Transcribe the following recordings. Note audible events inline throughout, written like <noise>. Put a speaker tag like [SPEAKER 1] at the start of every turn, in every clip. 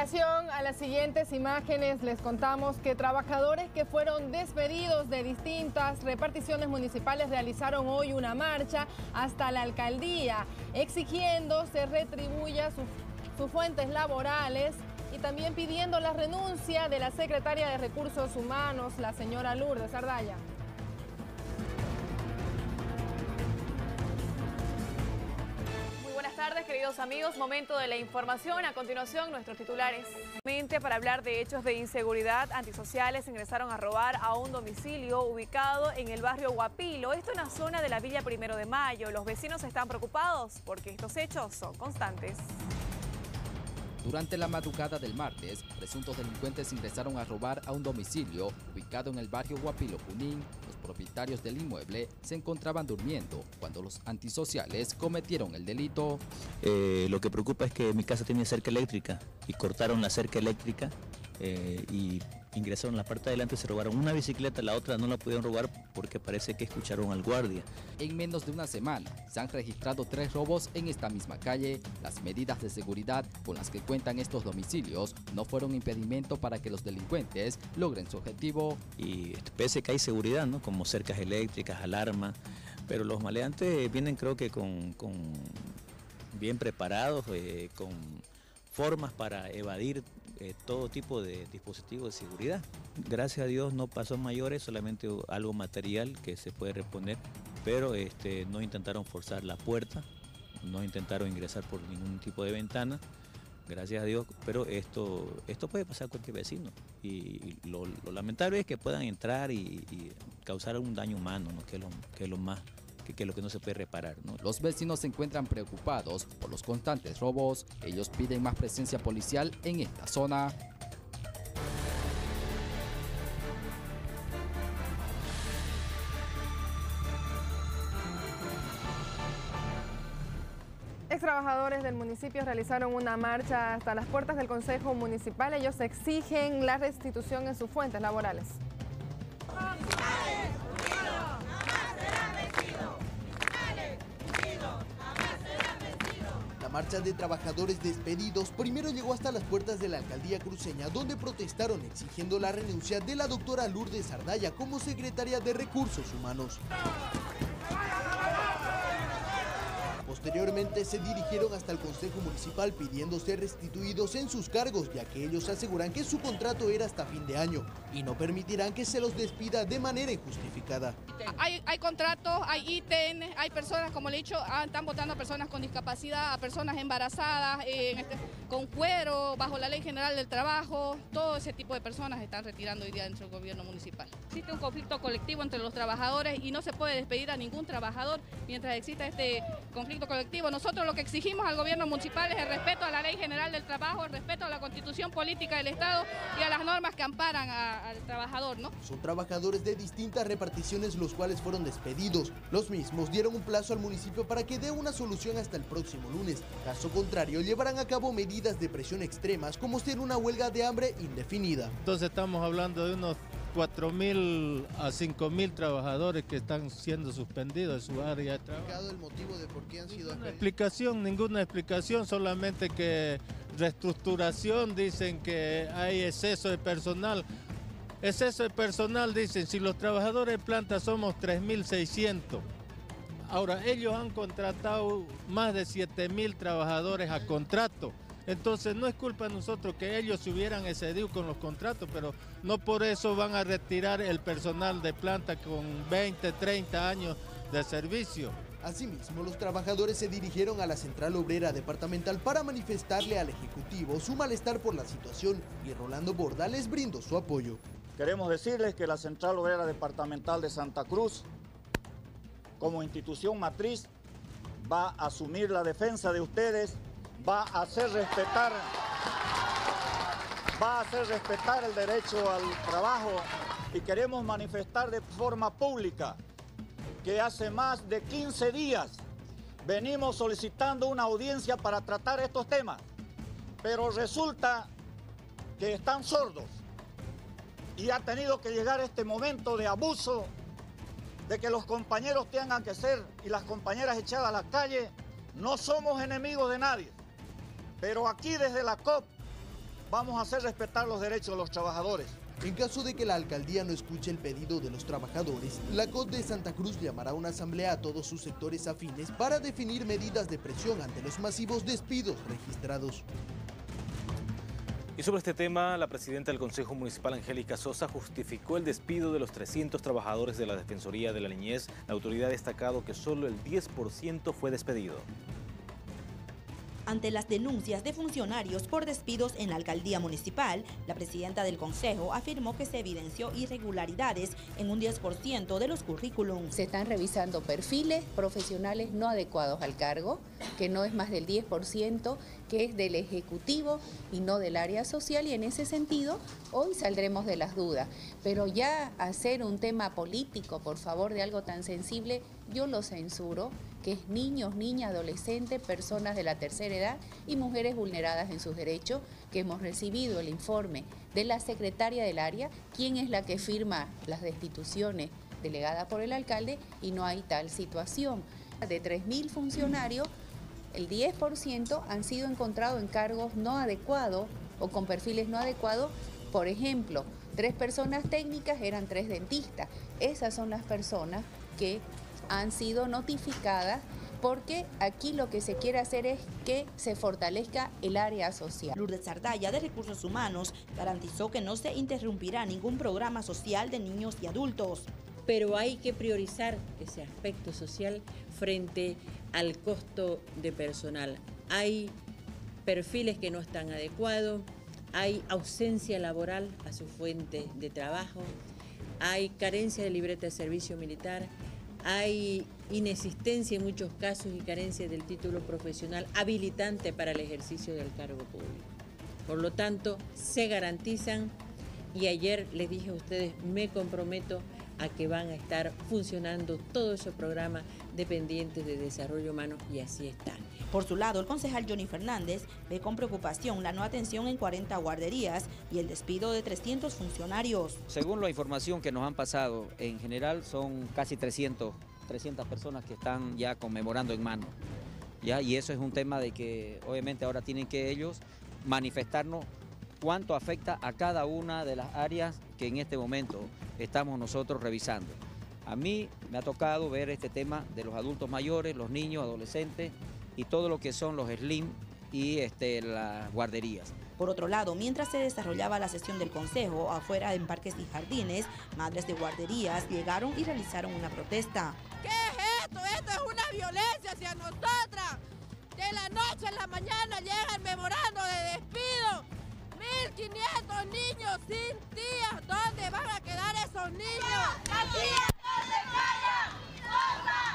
[SPEAKER 1] Relación a las siguientes imágenes, les contamos que trabajadores que fueron despedidos de distintas reparticiones municipales realizaron hoy una marcha hasta la alcaldía, exigiendo se retribuya sus fuentes laborales y también pidiendo la renuncia de la secretaria de Recursos Humanos, la señora Lourdes Ardaya.
[SPEAKER 2] Queridos amigos. Momento de la información. A continuación, nuestros titulares. Para hablar de hechos de inseguridad, antisociales ingresaron a robar a un domicilio ubicado en el barrio Guapilo. Esto en la zona de la Villa Primero de Mayo. Los vecinos están preocupados porque estos hechos son constantes.
[SPEAKER 3] Durante la madrugada del martes, presuntos delincuentes ingresaron a robar a un domicilio ubicado en el barrio Guapilo Junín. Los propietarios del inmueble se encontraban durmiendo cuando los antisociales cometieron el delito.
[SPEAKER 4] Eh, lo que preocupa es que mi casa tenía cerca eléctrica y cortaron la cerca eléctrica eh, y ingresaron la parte de adelante, se robaron una bicicleta, la otra no la pudieron robar porque parece que escucharon al guardia.
[SPEAKER 3] En menos de una semana se han registrado tres robos en esta misma calle. Las medidas de seguridad con las que cuentan estos domicilios no fueron impedimento para que los delincuentes logren su objetivo.
[SPEAKER 4] Y pese que hay seguridad, ¿no? como cercas eléctricas, alarma, pero los maleantes vienen creo que con, bien preparados, eh, con formas para evadir eh, todo tipo de dispositivos de seguridad. Gracias a Dios no pasó mayores, solamente algo material que se puede reponer, pero este, no intentaron forzar la puerta, no intentaron ingresar por ningún tipo de ventana, gracias a Dios, pero esto, esto puede pasar a cualquier vecino y, lo, lamentable es que puedan entrar y, causar un daño humano, que, lo, que es lo más que, es lo que no se puede reparar.
[SPEAKER 3] Los vecinos se encuentran preocupados por los constantes robos. Ellos piden más presencia policial en esta zona.
[SPEAKER 1] Ex trabajadores del municipio realizaron una marcha hasta las puertas del Consejo Municipal. Ellos exigen la restitución en sus fuentes laborales.
[SPEAKER 5] Marcha de trabajadores despedidos primero llegó hasta las puertas de la alcaldía cruceña, donde protestaron exigiendo la renuncia de la doctora Lourdes Ardaya como secretaria de Recursos Humanos. Posteriormente se dirigieron hasta el Consejo Municipal pidiendo ser restituidos en sus cargos, ya que ellos aseguran que su contrato era hasta fin de año y no permitirán que se los despida de manera injustificada.
[SPEAKER 6] Hay, hay contratos, hay ITN, hay personas, como le he dicho, ah, están votando a personas con discapacidad, a personas embarazadas, este, con cuero, bajo la Ley General del Trabajo, todo ese tipo de personas están retirando hoy día dentro del gobierno municipal. Existe un conflicto colectivo entre los trabajadores y no se puede despedir a ningún trabajador mientras exista este conflicto colectivo. Nosotros lo que exigimos al gobierno municipal es el respeto a la ley general del trabajo, el respeto a la constitución política del Estado y a las normas que amparan al trabajador. ¿no?
[SPEAKER 5] Son trabajadores de distintas reparticiones los cuales fueron despedidos. Los mismos dieron un plazo al municipio para que dé una solución hasta el próximo lunes. Caso contrario, llevarán a cabo medidas de presión extremas como ser una huelga de hambre indefinida.
[SPEAKER 7] Entonces estamos hablando de unos 4.000 a 5.000 trabajadores que están siendo suspendidos de su área de trabajo.
[SPEAKER 5] el motivo de por qué han sido
[SPEAKER 7] Ninguna explicación, ninguna explicación, solamente que reestructuración, dicen que hay exceso de personal. Exceso de personal, dicen, si los trabajadores de planta somos 3.600. Ahora, ellos han contratado más de 7.000 trabajadores a contrato. Entonces no es culpa de nosotros que ellos se hubieran excedido con los contratos, pero no por eso van a retirar el personal de planta con 20, 30 años de servicio.
[SPEAKER 5] Asimismo, los trabajadores se dirigieron a la Central Obrera Departamental para manifestarle al Ejecutivo su malestar por la situación y Rolando Borda les brindó su apoyo.
[SPEAKER 8] Queremos decirles que la Central Obrera Departamental de Santa Cruz, como institución matriz, va a asumir la defensa de ustedes va a hacer respetar va a hacer respetar el derecho al trabajo y queremos manifestar de forma pública que hace más de 15 días venimos solicitando una audiencia para tratar estos temas, pero resulta que están sordos y ha tenido que llegar este momento de abuso, de que los compañeros tengan que ser y las compañeras echadas a la calle. No somos enemigos de nadie. Pero aquí desde la COP Vamos a hacer respetar los derechos de los trabajadores.
[SPEAKER 5] En caso de que la alcaldía no escuche el pedido de los trabajadores, la COT de Santa Cruz llamará a una asamblea a todos sus sectores afines para definir medidas de presión ante los masivos despidos registrados.
[SPEAKER 9] Y sobre este tema, la presidenta del Consejo Municipal, Angélica Sosa, justificó el despido de los 300 trabajadores de la Defensoría de la Niñez. La autoridad ha destacado que solo el 10% fue despedido
[SPEAKER 10] ante las denuncias de funcionarios por despidos en la alcaldía municipal, la presidenta del consejo afirmó que se evidenció irregularidades en un 10% de los currículums.
[SPEAKER 11] Se están revisando perfiles profesionales no adecuados al cargo, que no es más del 10%, que es del Ejecutivo y no del área social, y en ese sentido hoy saldremos de las dudas. Pero ya hacer un tema político, por favor, de algo tan sensible, yo lo censuro que es niños, niñas, adolescentes, personas de la tercera edad y mujeres vulneradas en sus derechos, que hemos recibido el informe de la secretaria del área, quien es la que firma las destituciones delegadas por el alcalde y no hay tal situación. De 3.000 funcionarios, el 10% han sido encontrados en cargos no adecuados o con perfiles no adecuados. Por ejemplo, tres personas técnicas eran tres dentistas. Esas son las personas que han sido notificadas porque aquí lo que se quiere hacer es que se fortalezca el área social.
[SPEAKER 10] Lourdes Sardalla de Recursos Humanos garantizó que no se interrumpirá ningún programa social de niños y adultos.
[SPEAKER 12] Pero hay que priorizar ese aspecto social frente al costo de personal. Hay perfiles que no están adecuados, hay ausencia laboral a su fuente de trabajo, hay carencia de libreta de servicio militar, hay inexistencia en muchos casos y carencia del título profesional habilitante para el ejercicio del cargo público. Por lo tanto, se garantizan y ayer les dije a ustedes, me comprometo a que van a estar funcionando todos esos programas dependientes de desarrollo humano y así están.
[SPEAKER 10] Por su lado, el concejal Johnny Fernández ve con preocupación la no atención en 40 guarderías y el despido de 300 funcionarios.
[SPEAKER 13] Según la información que nos han pasado, en general son casi 300, 300 personas que están ya conmemorando en mano. ¿ya? Y eso es un tema de que obviamente ahora tienen que ellos manifestarnos cuánto afecta a cada una de las áreas que en este momento estamos nosotros revisando. A mí me ha tocado ver este tema de los adultos mayores, los niños, adolescentes y todo lo que son los SLIM y este, las guarderías.
[SPEAKER 10] Por otro lado, mientras se desarrollaba la sesión del Consejo afuera en parques y jardines, madres de guarderías llegaron y realizaron una protesta.
[SPEAKER 14] ¿Qué es esto? Esto es una violencia hacia nosotras. De la noche a la mañana llegan memorando de despido 1.500 niños sin tías. ¿Dónde van a quedar esos niños? ¡La tía no se calla!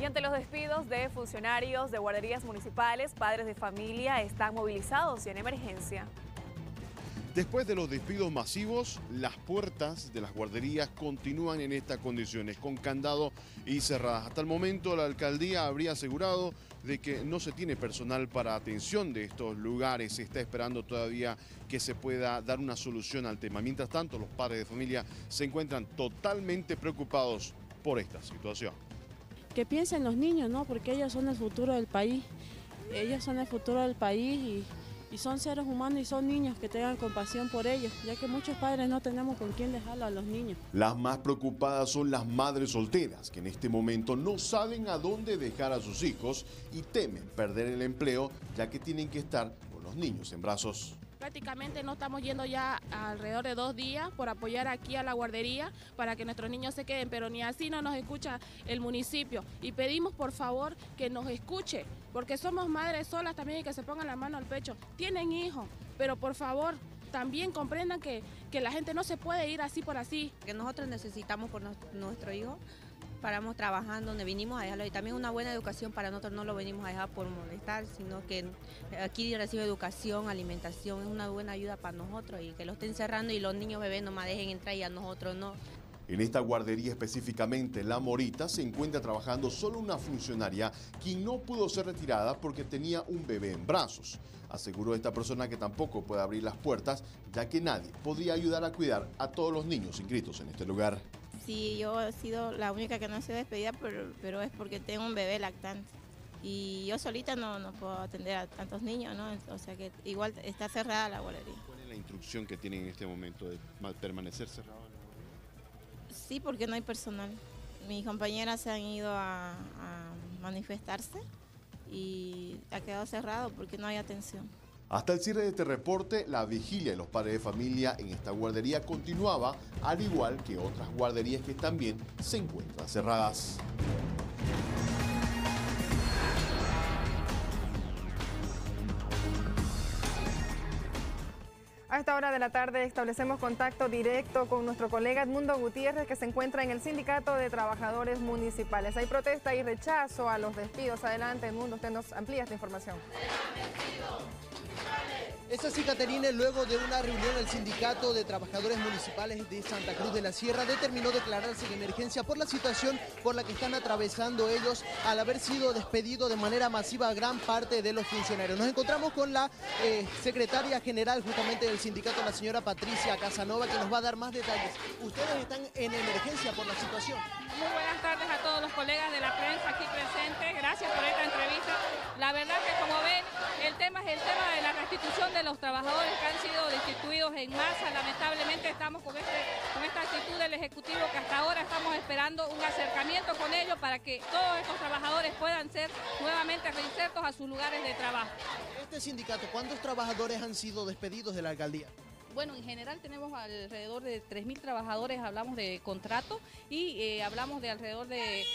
[SPEAKER 2] Y ante los despidos de funcionarios de guarderías municipales, padres de familia están movilizados y en emergencia.
[SPEAKER 15] Después de los despidos masivos, las puertas de las guarderías continúan en estas condiciones, con candado y cerradas. Hasta el momento la alcaldía habría asegurado de que no se tiene personal para atención de estos lugares. Se está esperando todavía que se pueda dar una solución al tema. Mientras tanto, los padres de familia se encuentran totalmente preocupados por esta situación.
[SPEAKER 16] Que piensen los niños, ¿no? Porque ellos son el futuro del país. Ellos son el futuro del país y y son seres humanos y son niños que tengan compasión por ellos, ya que muchos padres no tenemos con quién dejarlo a los niños.
[SPEAKER 15] Las más preocupadas son las madres solteras, que en este momento no saben a dónde dejar a sus hijos y temen perder el empleo, ya que tienen que estar con los niños en brazos
[SPEAKER 16] prácticamente no estamos yendo ya alrededor de dos días por apoyar aquí a la guardería para que nuestros niños se queden, pero ni así no nos escucha el municipio. Y pedimos por favor que nos escuche, porque somos madres solas también y que se pongan la mano al pecho. Tienen hijos, pero por favor también comprendan que, que la gente no se puede ir así por así.
[SPEAKER 17] Que nosotros necesitamos por nuestro hijo paramos trabajando, donde vinimos a dejarlo y también una buena educación para nosotros no lo venimos a dejar por molestar, sino que aquí recibe educación, alimentación, es una buena ayuda para nosotros y que lo estén cerrando y los niños bebés nomás dejen entrar y a nosotros no.
[SPEAKER 15] En esta guardería específicamente, La Morita, se encuentra trabajando solo una funcionaria quien no pudo ser retirada porque tenía un bebé en brazos. Aseguró esta persona que tampoco puede abrir las puertas, ya que nadie podría ayudar a cuidar a todos los niños inscritos en este lugar
[SPEAKER 18] Sí, yo he sido la única que no ha sido despedida, pero, pero es porque tengo un bebé lactante. Y yo solita no, no puedo atender a tantos niños, ¿no? O sea que igual está cerrada la guardería.
[SPEAKER 15] ¿Cuál es la instrucción que tienen en este momento de ma- permanecer cerrado?
[SPEAKER 18] Sí, porque no hay personal. Mis compañeras se han ido a, a manifestarse y ha quedado cerrado porque no hay atención.
[SPEAKER 15] Hasta el cierre de este reporte, la vigilia de los padres de familia en esta guardería continuaba, al igual que otras guarderías que también se encuentran cerradas.
[SPEAKER 1] A esta hora de la tarde establecemos contacto directo con nuestro colega Edmundo Gutiérrez que se encuentra en el Sindicato de Trabajadores Municipales. Hay protesta y rechazo a los despidos. Adelante Edmundo, usted nos amplía esta información.
[SPEAKER 5] Es así, Caterine, luego de una reunión el Sindicato de Trabajadores Municipales de Santa Cruz de la Sierra determinó declararse en emergencia por la situación por la que están atravesando ellos al haber sido despedido de manera masiva a gran parte de los funcionarios. Nos encontramos con la eh, secretaria general justamente del sindicato, la señora Patricia Casanova, que nos va a dar más detalles. Ustedes están en emergencia por la situación.
[SPEAKER 16] Muy buenas tardes a todos los colegas de la prensa aquí presentes. Gracias por esta entrevista. La verdad que como ven, el tema es el tema de la restitución de los trabajadores que han sido destituidos en masa. Lamentablemente estamos con, este, con esta actitud del Ejecutivo que hasta ahora estamos esperando un acercamiento con ellos para que todos estos trabajadores puedan ser nuevamente reinsertos a sus lugares de trabajo.
[SPEAKER 5] Este sindicato, ¿cuántos trabajadores han sido despedidos de la alcaldía?
[SPEAKER 6] Bueno, en general tenemos alrededor de 3.000 trabajadores, hablamos de contrato y eh, hablamos de alrededor de,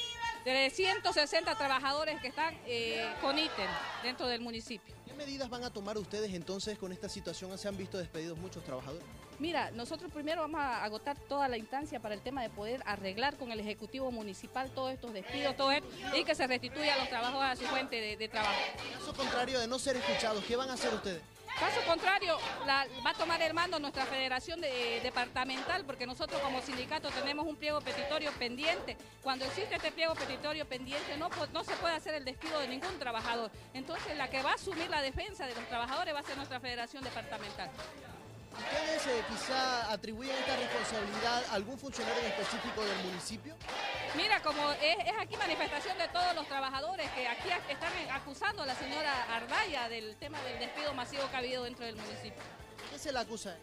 [SPEAKER 6] de 160 trabajadores que están eh, con ítem dentro del municipio.
[SPEAKER 5] ¿Qué medidas van a tomar ustedes entonces con esta situación? Se han visto despedidos muchos trabajadores.
[SPEAKER 6] Mira, nosotros primero vamos a agotar toda la instancia para el tema de poder arreglar con el Ejecutivo Municipal todos estos despidos, todo esto, y que se restituya a los trabajadores a su fuente de, de trabajo.
[SPEAKER 5] En caso contrario de no ser escuchados, ¿qué van a hacer ustedes?
[SPEAKER 6] Caso contrario, va a tomar el mando nuestra federación de- departamental, porque nosotros como sindicato tenemos un pliego petitorio pendiente. Cuando existe este pliego petitorio pendiente, no, no se puede hacer el despido de ningún trabajador. Entonces, la que va a asumir la defensa de los trabajadores va a ser nuestra federación departamental.
[SPEAKER 5] ¿Ustedes eh, quizá atribuyen esta responsabilidad a algún funcionario en específico del municipio?
[SPEAKER 6] Mira, como es, es aquí manifestación de todos los trabajadores que aquí están acusando a la señora Ardaya del tema del despido masivo que ha habido dentro del municipio.
[SPEAKER 5] ¿Qué se la acusa?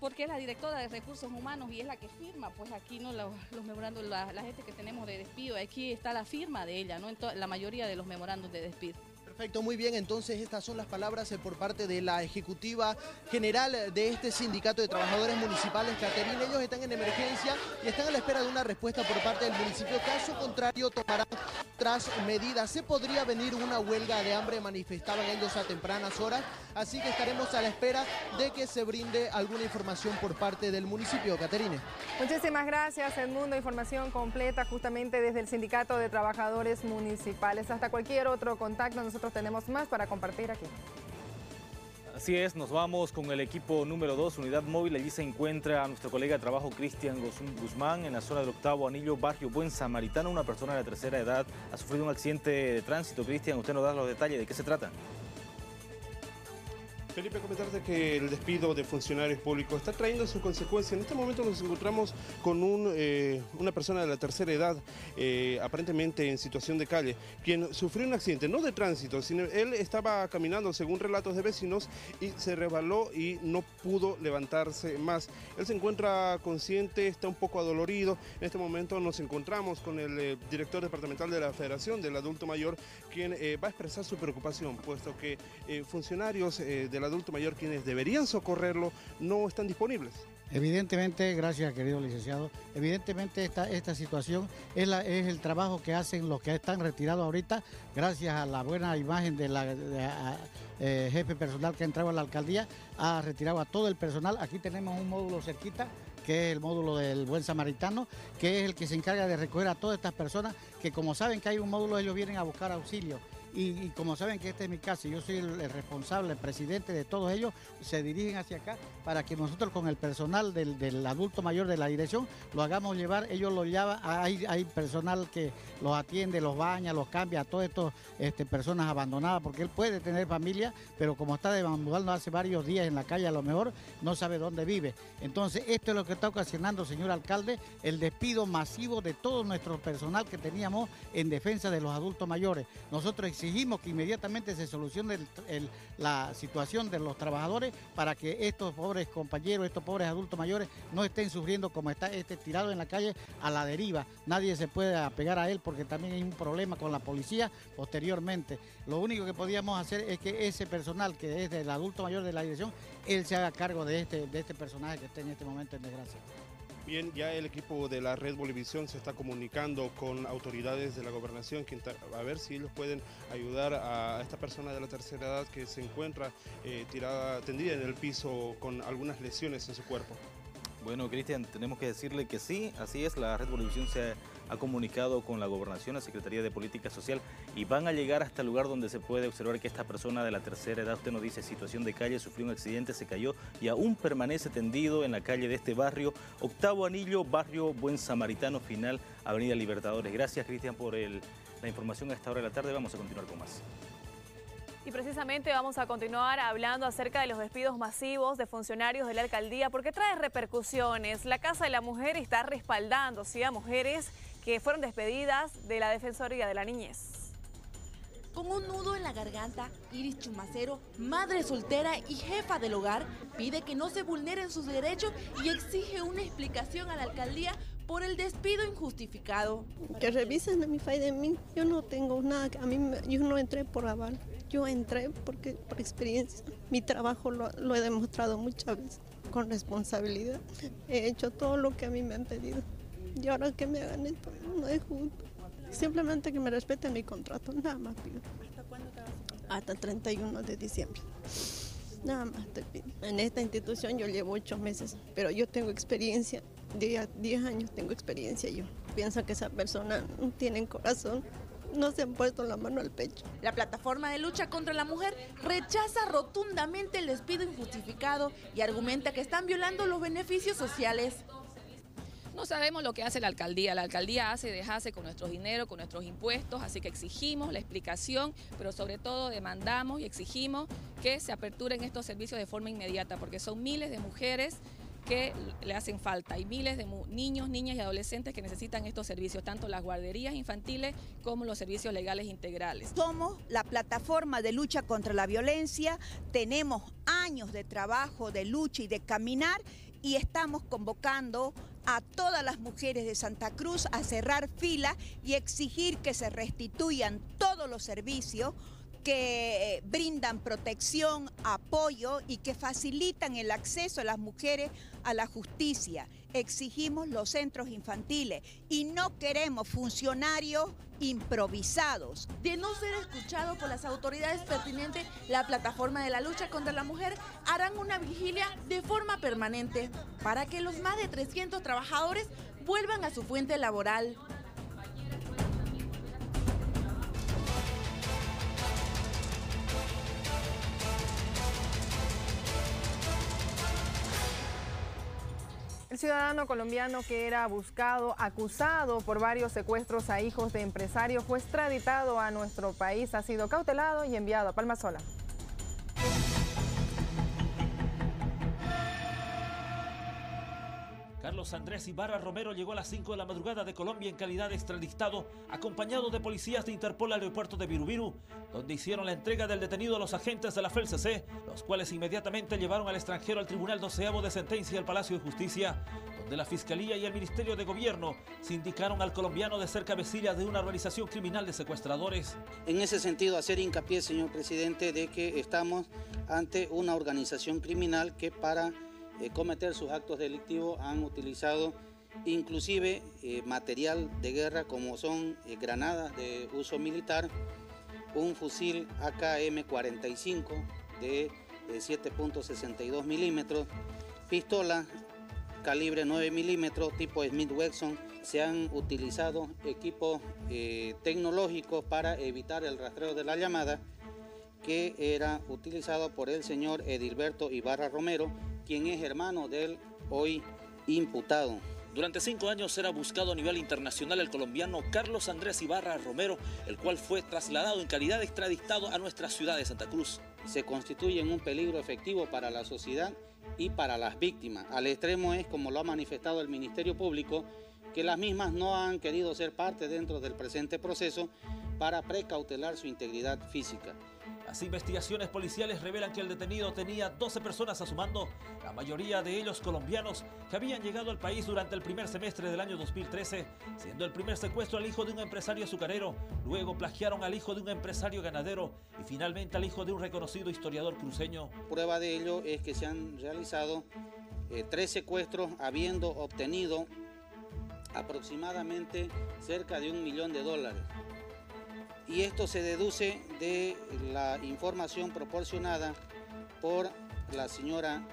[SPEAKER 6] Porque es la directora de recursos humanos y es la que firma, pues aquí no los, los memorandos, la, la gente que tenemos de despido, aquí está la firma de ella, ¿no? En la mayoría de los memorandos de despido.
[SPEAKER 5] Perfecto, muy bien. Entonces estas son las palabras eh, por parte de la ejecutiva general de este sindicato de trabajadores municipales, Caterina. Ellos están en emergencia y están a la espera de una respuesta por parte del municipio. Caso contrario, tomarán otras medidas. Se podría venir una huelga de hambre, manifestaban ellos a tempranas horas. Así que estaremos a la espera de que se brinde alguna información por parte del municipio. Caterine.
[SPEAKER 1] Muchísimas gracias, Edmundo. Información completa justamente desde el Sindicato de Trabajadores Municipales. Hasta cualquier otro contacto, nosotros tenemos más para compartir aquí.
[SPEAKER 9] Así es, nos vamos con el equipo número 2, Unidad Móvil. Allí se encuentra nuestro colega de trabajo Cristian Guzm- Guzmán en la zona del octavo anillo, barrio Buen Samaritano. Una persona de tercera edad ha sufrido un accidente de tránsito. Cristian, usted nos da los detalles. ¿De qué se trata?
[SPEAKER 19] Felipe, comentarte que el despido de funcionarios públicos está trayendo sus consecuencias. En este momento nos encontramos con eh, una persona de la tercera edad, eh, aparentemente en situación de calle, quien sufrió un accidente, no de tránsito, sino él estaba caminando según relatos de vecinos y se resbaló y no pudo levantarse más. Él se encuentra consciente, está un poco adolorido. En este momento nos encontramos con el eh, director departamental de la Federación del Adulto Mayor, quien eh, va a expresar su preocupación, puesto que eh, funcionarios eh, del adulto mayor quienes deberían socorrerlo no están disponibles.
[SPEAKER 20] Evidentemente, gracias querido licenciado, evidentemente esta, esta situación es, el trabajo que hacen los que están retirados ahorita, gracias a la buena imagen de la de- a- eh, jefe personal que ha entrado a la alcaldía, ha retirado a todo el personal. Aquí tenemos un módulo cerquita, que es el módulo del Buen Samaritano, que es el que se encarga de recoger a todas estas personas que como saben que hay un módulo, ellos vienen a buscar auxilio. Y, como saben que este es mi casa, yo soy el, responsable, el presidente de todos ellos, se dirigen hacia acá para que nosotros con el personal del, adulto mayor de la dirección lo hagamos llevar, ellos lo llevan, hay, hay personal que los atiende, los baña, los cambia, a todas estas este, personas abandonadas, porque él puede tener familia, pero como está de no hace varios días en la calle, a lo mejor no sabe dónde vive. Entonces, esto es lo que está ocasionando, señor alcalde, el despido masivo de todo nuestro personal que teníamos en defensa de los adultos mayores. Nosotros exigimos que inmediatamente se solucione la situación de los trabajadores para que estos pobres compañeros, estos pobres adultos mayores no estén sufriendo como está este tirado en la calle a la deriva. Nadie se puede apegar a él porque también hay un problema con la policía posteriormente. Lo único que podíamos hacer es que ese personal que es del adulto mayor de la dirección, él se haga cargo de este, de este personaje que está en este momento en desgracia.
[SPEAKER 19] Bien, ya el equipo de la Red Bolivisión se está comunicando con autoridades de la gobernación a ver si ellos pueden ayudar a esta persona de la tercera edad que se encuentra eh, tirada, tendida en el piso con algunas lesiones en su cuerpo.
[SPEAKER 9] Bueno, Cristian, tenemos que decirle que sí, así es, la Red Bolivisión se ha comunicado con la Gobernación, la Secretaría de Política Social y van a llegar hasta el lugar donde se puede observar que esta persona de la tercera edad, usted nos dice, situación de calle, sufrió un accidente, se cayó y aún permanece tendido en la calle de este barrio, octavo anillo, barrio Buen Samaritano Final, Avenida Libertadores. Gracias, Cristian, por la información a esta hora de la tarde. Vamos a continuar con más.
[SPEAKER 2] Y precisamente vamos a continuar hablando acerca de los despidos masivos de funcionarios de la alcaldía porque trae repercusiones. La Casa de la Mujer está respaldando ¿sí? a mujeres que fueron despedidas de la Defensoría de la Niñez.
[SPEAKER 10] Con un nudo en la garganta, Iris Chumacero, madre soltera y jefa del hogar, pide que no se vulneren sus derechos y exige una explicación a la alcaldía por el despido injustificado.
[SPEAKER 21] Que revisen a mi FAI de mí. Yo no tengo nada, a mí yo no entré por aval. Yo entré porque por experiencia. Mi trabajo lo, he demostrado muchas veces con responsabilidad. He hecho todo lo que a mí me han pedido. Y ahora que me hagan esto, no es justo. Simplemente que me respeten mi contrato, nada más pido. ¿Hasta cuándo te vas a Hasta el 31 de diciembre. Nada más te pido. En esta institución yo llevo ocho meses, pero yo tengo experiencia, 10 años tengo experiencia yo. Piensa que esa persona no tiene corazón, no se han puesto la mano al pecho.
[SPEAKER 10] La plataforma de lucha contra la mujer rechaza rotundamente el despido injustificado y argumenta que están violando los beneficios sociales.
[SPEAKER 22] No sabemos lo que hace la alcaldía. La alcaldía hace dejarse con nuestros dinero, con nuestros impuestos, así que exigimos la explicación, pero sobre todo demandamos y exigimos que se aperturen estos servicios de forma inmediata, porque son miles de mujeres que le hacen falta. Hay miles de niños, niñas y adolescentes que necesitan estos servicios, tanto las guarderías infantiles como los servicios legales integrales.
[SPEAKER 23] Somos la plataforma de lucha contra la violencia, tenemos años de trabajo, de lucha y de caminar y estamos convocando a todas las mujeres de Santa Cruz a cerrar fila y exigir que se restituyan todos los servicios que eh, brindan protección, apoyo y que facilitan el acceso a las mujeres a la justicia. Exigimos los centros infantiles y no queremos funcionarios improvisados.
[SPEAKER 10] De no ser escuchado por las autoridades pertinentes, la plataforma de la lucha contra la mujer harán una vigilia de forma permanente para que los más de 300 trabajadores vuelvan a su fuente laboral.
[SPEAKER 1] El ciudadano colombiano que era buscado, acusado por varios secuestros a hijos de empresarios, fue extraditado a nuestro país, ha sido cautelado y enviado a Palmasola.
[SPEAKER 24] Carlos Andrés Ibarra Romero llegó a las 5 de la madrugada de Colombia en calidad de extraditado, acompañado de policías de Interpol al aeropuerto de Virubiru, donde hicieron la entrega del detenido a los agentes de la FELCC, los cuales inmediatamente llevaron al extranjero al Tribunal Doceavo de Sentencia al Palacio de Justicia, donde la Fiscalía y el Ministerio de Gobierno se indicaron al colombiano de ser cabecilla de una organización criminal de secuestradores.
[SPEAKER 25] En ese sentido, hacer hincapié, señor presidente, de que estamos ante una organización criminal que para eh, cometer sus actos delictivos han utilizado inclusive eh, material de guerra como son eh, granadas de uso militar, un fusil AKM-45 de 7.62 milímetros, pistola calibre 9 milímetros tipo Smith Wesson. Se han utilizado equipos eh, tecnológicos para evitar el rastreo de la llamada que era utilizado por el señor Edilberto Ibarra Romero, quien es hermano del hoy imputado.
[SPEAKER 24] Durante cinco años era buscado a nivel internacional el colombiano Carlos Andrés Ibarra Romero, el cual fue trasladado en calidad de extraditado a nuestra ciudad de Santa Cruz.
[SPEAKER 25] Se constituye en un peligro efectivo para la sociedad y para las víctimas. Al extremo es, como lo ha manifestado el Ministerio Público, que las mismas no han querido ser parte dentro del presente proceso para precautelar su integridad física.
[SPEAKER 24] Las investigaciones policiales revelan que el detenido tenía 12 personas a su mando, la mayoría de ellos colombianos que habían llegado al país durante el primer semestre del año 2013, siendo el primer secuestro al hijo de un empresario azucarero, luego plagiaron al hijo de un empresario ganadero y finalmente al hijo de un reconocido historiador cruceño.
[SPEAKER 25] Prueba de ello es que se han realizado eh, tres secuestros habiendo obtenido aproximadamente cerca de un millón de dólares y esto se deduce de la información proporcionada por la señora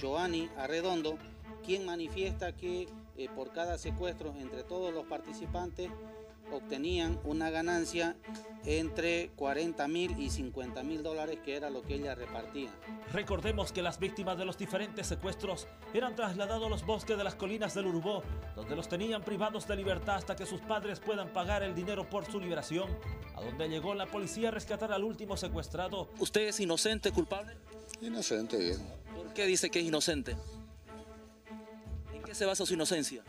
[SPEAKER 25] Joanny Arredondo, quien manifiesta que eh, por cada secuestro entre todos los participantes obtenían una ganancia entre 40 mil y 50 mil dólares, que era lo que ella repartía.
[SPEAKER 24] Recordemos que las víctimas de los diferentes secuestros eran trasladados a los bosques de las colinas del Urubó, donde los tenían privados de libertad hasta que sus padres puedan pagar el dinero por su liberación, a donde llegó la policía a rescatar al último secuestrado. ¿Usted es inocente, culpable?
[SPEAKER 26] Inocente, viejo.
[SPEAKER 24] ¿Por qué dice que es inocente? ¿En qué se basa su inocencia?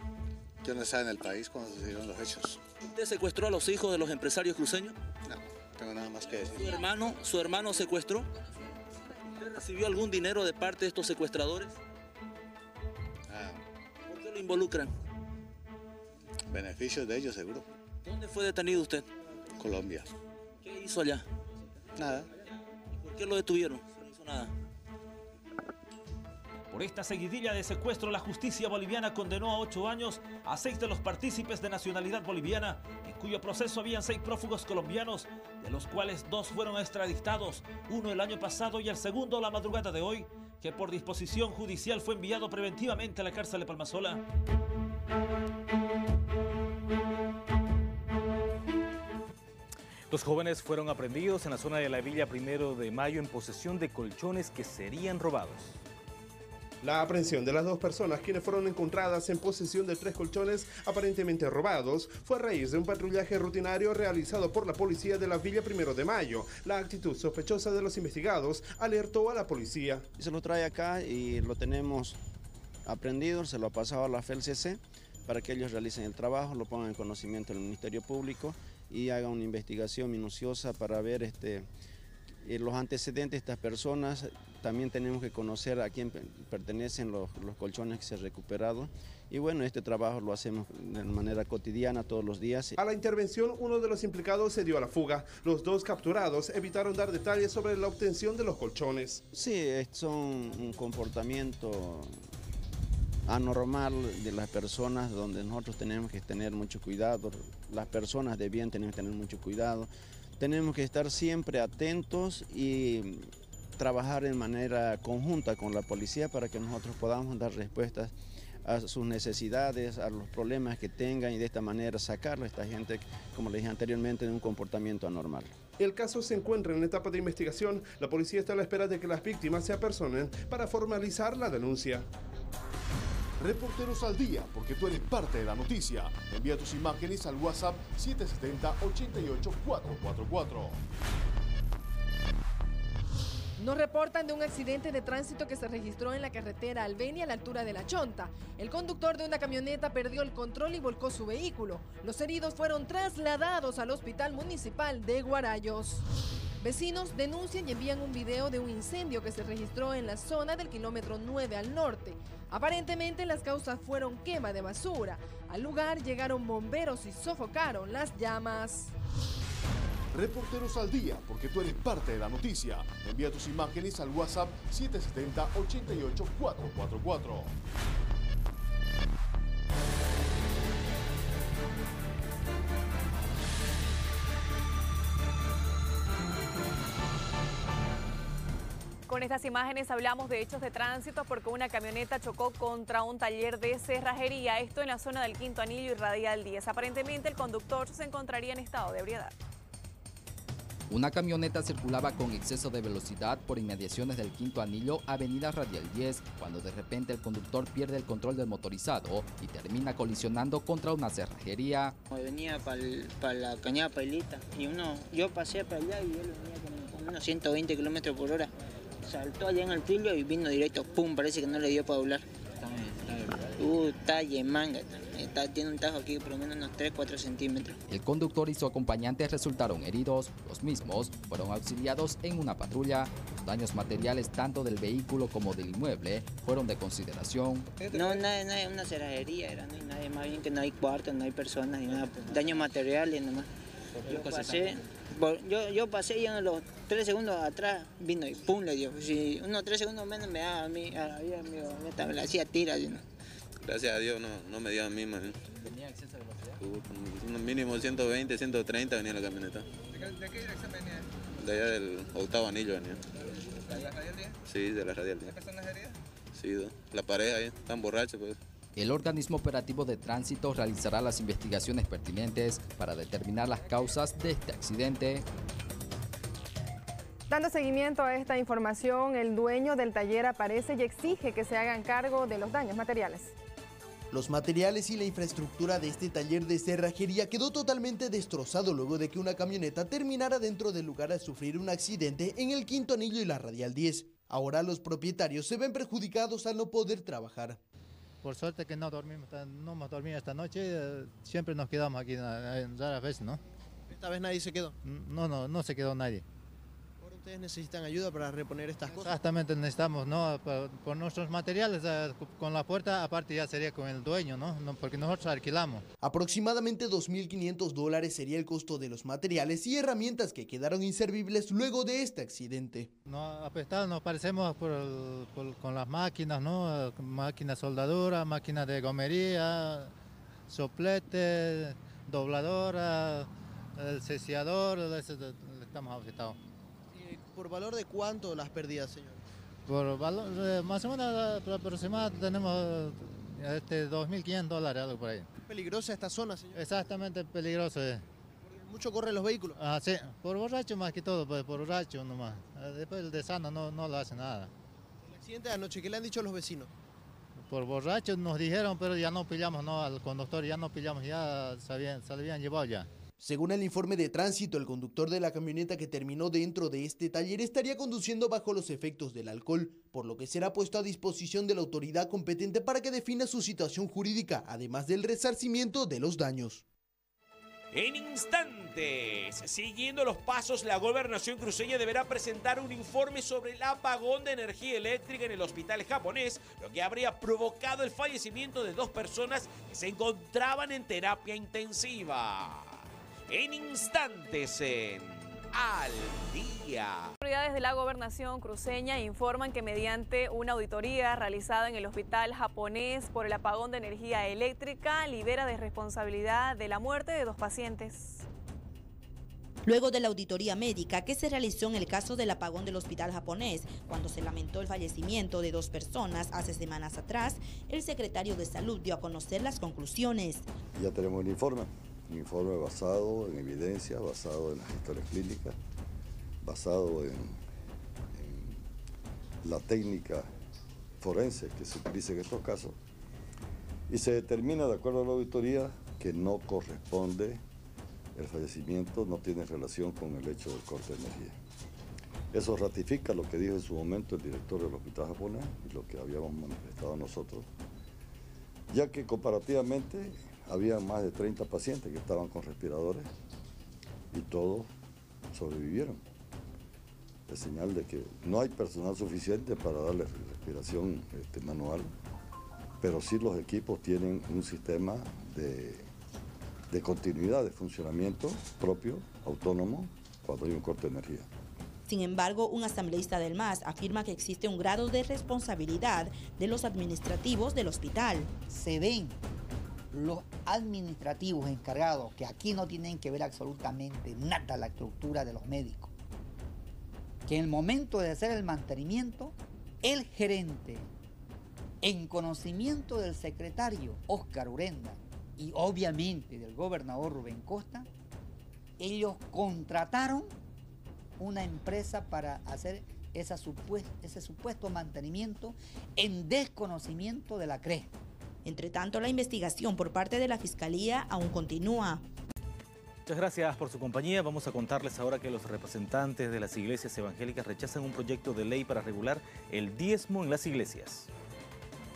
[SPEAKER 26] Yo no estaba en el país cuando se dieron los hechos.
[SPEAKER 24] ¿Usted secuestró a los hijos de los empresarios cruceños?
[SPEAKER 26] No, tengo nada más que decir.
[SPEAKER 24] ¿Su hermano, su hermano secuestró? ¿Usted recibió algún dinero de parte de estos secuestradores?
[SPEAKER 26] Ah,
[SPEAKER 24] ¿Por qué lo involucran?
[SPEAKER 26] beneficios de ellos, seguro.
[SPEAKER 24] ¿Dónde fue detenido usted?
[SPEAKER 26] Colombia.
[SPEAKER 24] ¿Qué hizo allá?
[SPEAKER 26] Nada.
[SPEAKER 24] ¿Por qué lo detuvieron? No hizo nada. Por esta seguidilla de secuestro, la justicia boliviana condenó a ocho años a seis de los partícipes de nacionalidad boliviana, en cuyo proceso habían seis prófugos colombianos, de los cuales dos fueron extraditados, uno el año pasado y el segundo la madrugada de hoy, que por disposición judicial fue enviado preventivamente a la cárcel de Palmasola. Dos jóvenes fueron aprendidos en la zona de la Villa Primero de Mayo en posesión de colchones que serían robados.
[SPEAKER 19] La aprehensión de las dos personas quienes fueron encontradas en posesión de tres colchones aparentemente robados fue a raíz de un patrullaje rutinario realizado por la policía de la Villa Primero de Mayo. La actitud sospechosa de los investigados alertó a la policía.
[SPEAKER 27] Se lo trae acá y lo tenemos aprendido, se lo ha pasado a la FELCC para que ellos realicen el trabajo, lo pongan en conocimiento del Ministerio Público y hagan una investigación minuciosa para ver este, los antecedentes de estas personas. También tenemos que conocer a quién pertenecen los, los colchones que se han recuperado. Y bueno, este trabajo lo hacemos de manera cotidiana todos los días.
[SPEAKER 19] A la intervención, uno de los implicados se dio a la fuga. Los dos capturados evitaron dar detalles sobre la obtención de los colchones.
[SPEAKER 27] Sí, son un comportamiento anormal de las personas donde nosotros tenemos que tener mucho cuidado, las personas de bien tenemos que tener mucho cuidado, tenemos que estar siempre atentos y trabajar en manera conjunta con la policía para que nosotros podamos dar respuestas a sus necesidades, a los problemas que tengan y de esta manera sacarlo a esta gente, como le dije anteriormente, de un comportamiento anormal.
[SPEAKER 19] El caso se encuentra en etapa de investigación. La policía está a la espera de que las víctimas se apersonen para formalizar la denuncia.
[SPEAKER 15] Reporteros al día, porque tú eres parte de la noticia. Envía tus imágenes al WhatsApp 770-88-444.
[SPEAKER 1] Nos reportan de un accidente de tránsito que se registró en la carretera Albenia a la altura de La Chonta. El conductor de una camioneta perdió el control y volcó su vehículo. Los heridos fueron trasladados al Hospital Municipal de Guarayos. Vecinos denuncian y envían un video de un incendio que se registró en la zona del kilómetro 9 al norte. Aparentemente las causas fueron quema de basura. Al lugar llegaron bomberos y sofocaron las llamas.
[SPEAKER 15] Reporteros al día, porque tú eres parte de la noticia. Envía tus imágenes al WhatsApp 770-88-444.
[SPEAKER 2] Con estas imágenes hablamos de hechos de tránsito porque una camioneta chocó contra un taller de cerrajería, esto en la zona del Quinto Anillo y Radial 10. Aparentemente el conductor se encontraría en estado de ebriedad.
[SPEAKER 3] Una camioneta circulaba con exceso de velocidad por inmediaciones del Quinto Anillo, Avenida Radial 10, cuando de repente el conductor pierde el control del motorizado y termina colisionando contra una cerrajería.
[SPEAKER 28] Venía para la cañada Pailita y uno, yo pasé para allá y él venía con, unos 120 kilómetros por hora. Saltó allá en el filo y vino directo, pum, parece que no le dio para doblar. Uh, talle, manga, está, tiene un tajo aquí por lo menos unos 3-4 centímetros.
[SPEAKER 3] El conductor y su acompañante resultaron heridos, los mismos fueron auxiliados en una patrulla. Los daños materiales tanto del vehículo como del inmueble fueron de consideración.
[SPEAKER 28] No, nada, nada, una cerrajería, era, no hay nadie, más bien que no hay cuartos, no hay personas, ni nada, daños materiales nomás. Yo pasé, yo, yo pasé y en los tres segundos atrás vino y pum le dio. Si unos tres segundos menos me daba a mí, a mí, me la hacía tira. ¿no?
[SPEAKER 29] Gracias a Dios no, no me dio a mí, man. ¿Venía exceso de velocidad? Un mínimo 120, 130 venía la camioneta.
[SPEAKER 30] ¿De qué, dirección venía?
[SPEAKER 29] De allá del octavo anillo venía.
[SPEAKER 30] ¿De la radial 10?
[SPEAKER 29] Sí, de la radial 10.
[SPEAKER 30] ¿Hay personas heridas?
[SPEAKER 29] Sí, la pareja ahí, están borrachos pues.
[SPEAKER 3] El organismo operativo de tránsito realizará las investigaciones pertinentes para determinar las causas de este accidente.
[SPEAKER 1] Dando seguimiento a esta información, el dueño del taller aparece y exige que se hagan cargo de los daños materiales.
[SPEAKER 5] Los materiales y la infraestructura de este taller de cerrajería quedó totalmente destrozado luego de que una camioneta terminara dentro del lugar al sufrir un accidente en el quinto anillo y la radial 10. Ahora los propietarios se ven perjudicados al no poder trabajar.
[SPEAKER 31] Por suerte que no dormimos, no hemos dormido esta noche, eh, siempre nos quedamos aquí en raras veces, ¿no?
[SPEAKER 5] ¿Esta vez nadie se quedó?
[SPEAKER 31] No, no, no se quedó nadie
[SPEAKER 5] ustedes necesitan ayuda para reponer estas cosas.
[SPEAKER 31] Exactamente, necesitamos, ¿no? Por, nuestros materiales, con la puerta, aparte ya sería con el dueño, ¿no? Porque nosotros alquilamos.
[SPEAKER 5] Aproximadamente 2.500 dólares sería el costo de los materiales y herramientas que quedaron inservibles luego de este accidente.
[SPEAKER 31] No, apestados nos parecemos con las máquinas, ¿no? Máquinas soldadura, máquinas de gomería, soplete, dobladora, el ceciador, estamos afectados.
[SPEAKER 5] ¿Por valor de cuánto las pérdidas, señor?
[SPEAKER 31] Por valor, eh, más o menos aproximadamente tenemos este, 2.500 dólares, algo por ahí.
[SPEAKER 5] ¿Es peligrosa esta zona, señor?
[SPEAKER 31] Exactamente peligroso es.
[SPEAKER 5] ¿Mucho corren los vehículos?
[SPEAKER 31] Ah, sí, por borracho más que todo, pues, por borracho nomás. Eh, después el de sano no, no lo hace nada.
[SPEAKER 5] El accidente de anoche, ¿qué le han dicho los vecinos?
[SPEAKER 31] Por borracho nos dijeron, pero ya no pillamos, no, al conductor ya no pillamos, ya se habían, se habían llevado ya.
[SPEAKER 5] Según el informe de tránsito, el conductor de la camioneta que terminó dentro de este taller estaría conduciendo bajo los efectos del alcohol, por lo que será puesto a disposición de la autoridad competente para que defina su situación jurídica, además del resarcimiento de los daños.
[SPEAKER 32] En instantes, siguiendo los pasos, la gobernación cruceña deberá presentar un informe sobre el apagón de energía eléctrica en el hospital japonés, lo que habría provocado el fallecimiento de dos personas que se encontraban en terapia intensiva en instantes en Al Día.
[SPEAKER 2] Autoridades de la gobernación cruceña informan que mediante una auditoría realizada en el hospital japonés por el apagón de energía eléctrica libera de responsabilidad de la muerte de dos pacientes.
[SPEAKER 33] Luego de la auditoría médica que se realizó en el caso del apagón del hospital japonés, cuando se lamentó el fallecimiento de dos personas hace semanas atrás, el secretario de Salud dio a conocer las conclusiones.
[SPEAKER 34] Ya tenemos el informe un informe basado en evidencia, basado en las historias clínicas, basado en, la técnica forense que se utiliza en estos casos, y se determina, de acuerdo a la auditoría, que no corresponde el fallecimiento, no tiene relación con el hecho del corte de energía. Eso ratifica lo que dijo en su momento el director del hospital japonés y lo que habíamos manifestado nosotros, ya que comparativamente había más de 30 pacientes que estaban con respiradores y todos sobrevivieron. Es señal de que no hay personal suficiente para darle respiración este, manual, pero sí los equipos tienen un sistema de, de continuidad de funcionamiento propio, autónomo, cuando hay un corte de energía.
[SPEAKER 33] Sin embargo, un asambleísta del MAS afirma que existe un grado de responsabilidad de los administrativos del hospital.
[SPEAKER 35] Se ven los administrativos encargados, que aquí no tienen que ver absolutamente nada la estructura de los médicos,
[SPEAKER 36] que en el momento de hacer el mantenimiento, el gerente, en conocimiento del secretario Oscar Urenda y obviamente del gobernador Rubén Costa, ellos contrataron una empresa para hacer ese supuesto mantenimiento en desconocimiento de la CRE.
[SPEAKER 33] Entre tanto, la investigación por parte de la Fiscalía aún continúa.
[SPEAKER 9] Muchas gracias por su compañía. Vamos a contarles ahora que los representantes de las iglesias evangélicas rechazan un proyecto de ley para regular el diezmo en las iglesias.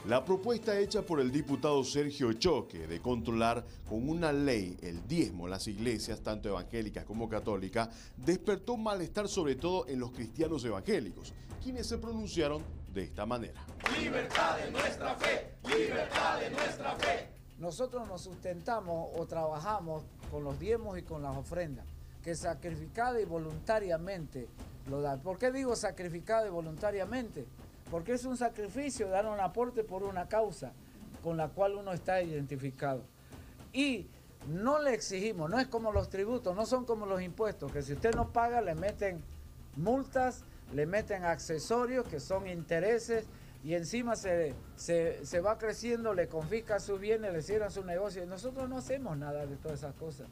[SPEAKER 15] La propuesta hecha por el diputado Sergio Choque de controlar con una ley el diezmo en las iglesias, tanto evangélicas como católicas, despertó malestar sobre todo en los cristianos evangélicos, quienes se pronunciaron de esta manera.
[SPEAKER 37] Libertad de nuestra fe, libertad de nuestra fe.
[SPEAKER 38] Nosotros nos sustentamos o trabajamos con los diezmos y con las ofrendas, que sacrificada y voluntariamente lo dan. ¿Por qué digo sacrificada y voluntariamente? porque es un sacrificio dar un aporte por una causa con la cual uno está identificado. Y no le exigimos, no es como los tributos, no son como los impuestos, que si usted no paga le meten multas, le meten accesorios que son intereses y encima se, se, va creciendo, le confisca sus bienes, le cierran su negocio. Nosotros no hacemos nada de todas esas cosas.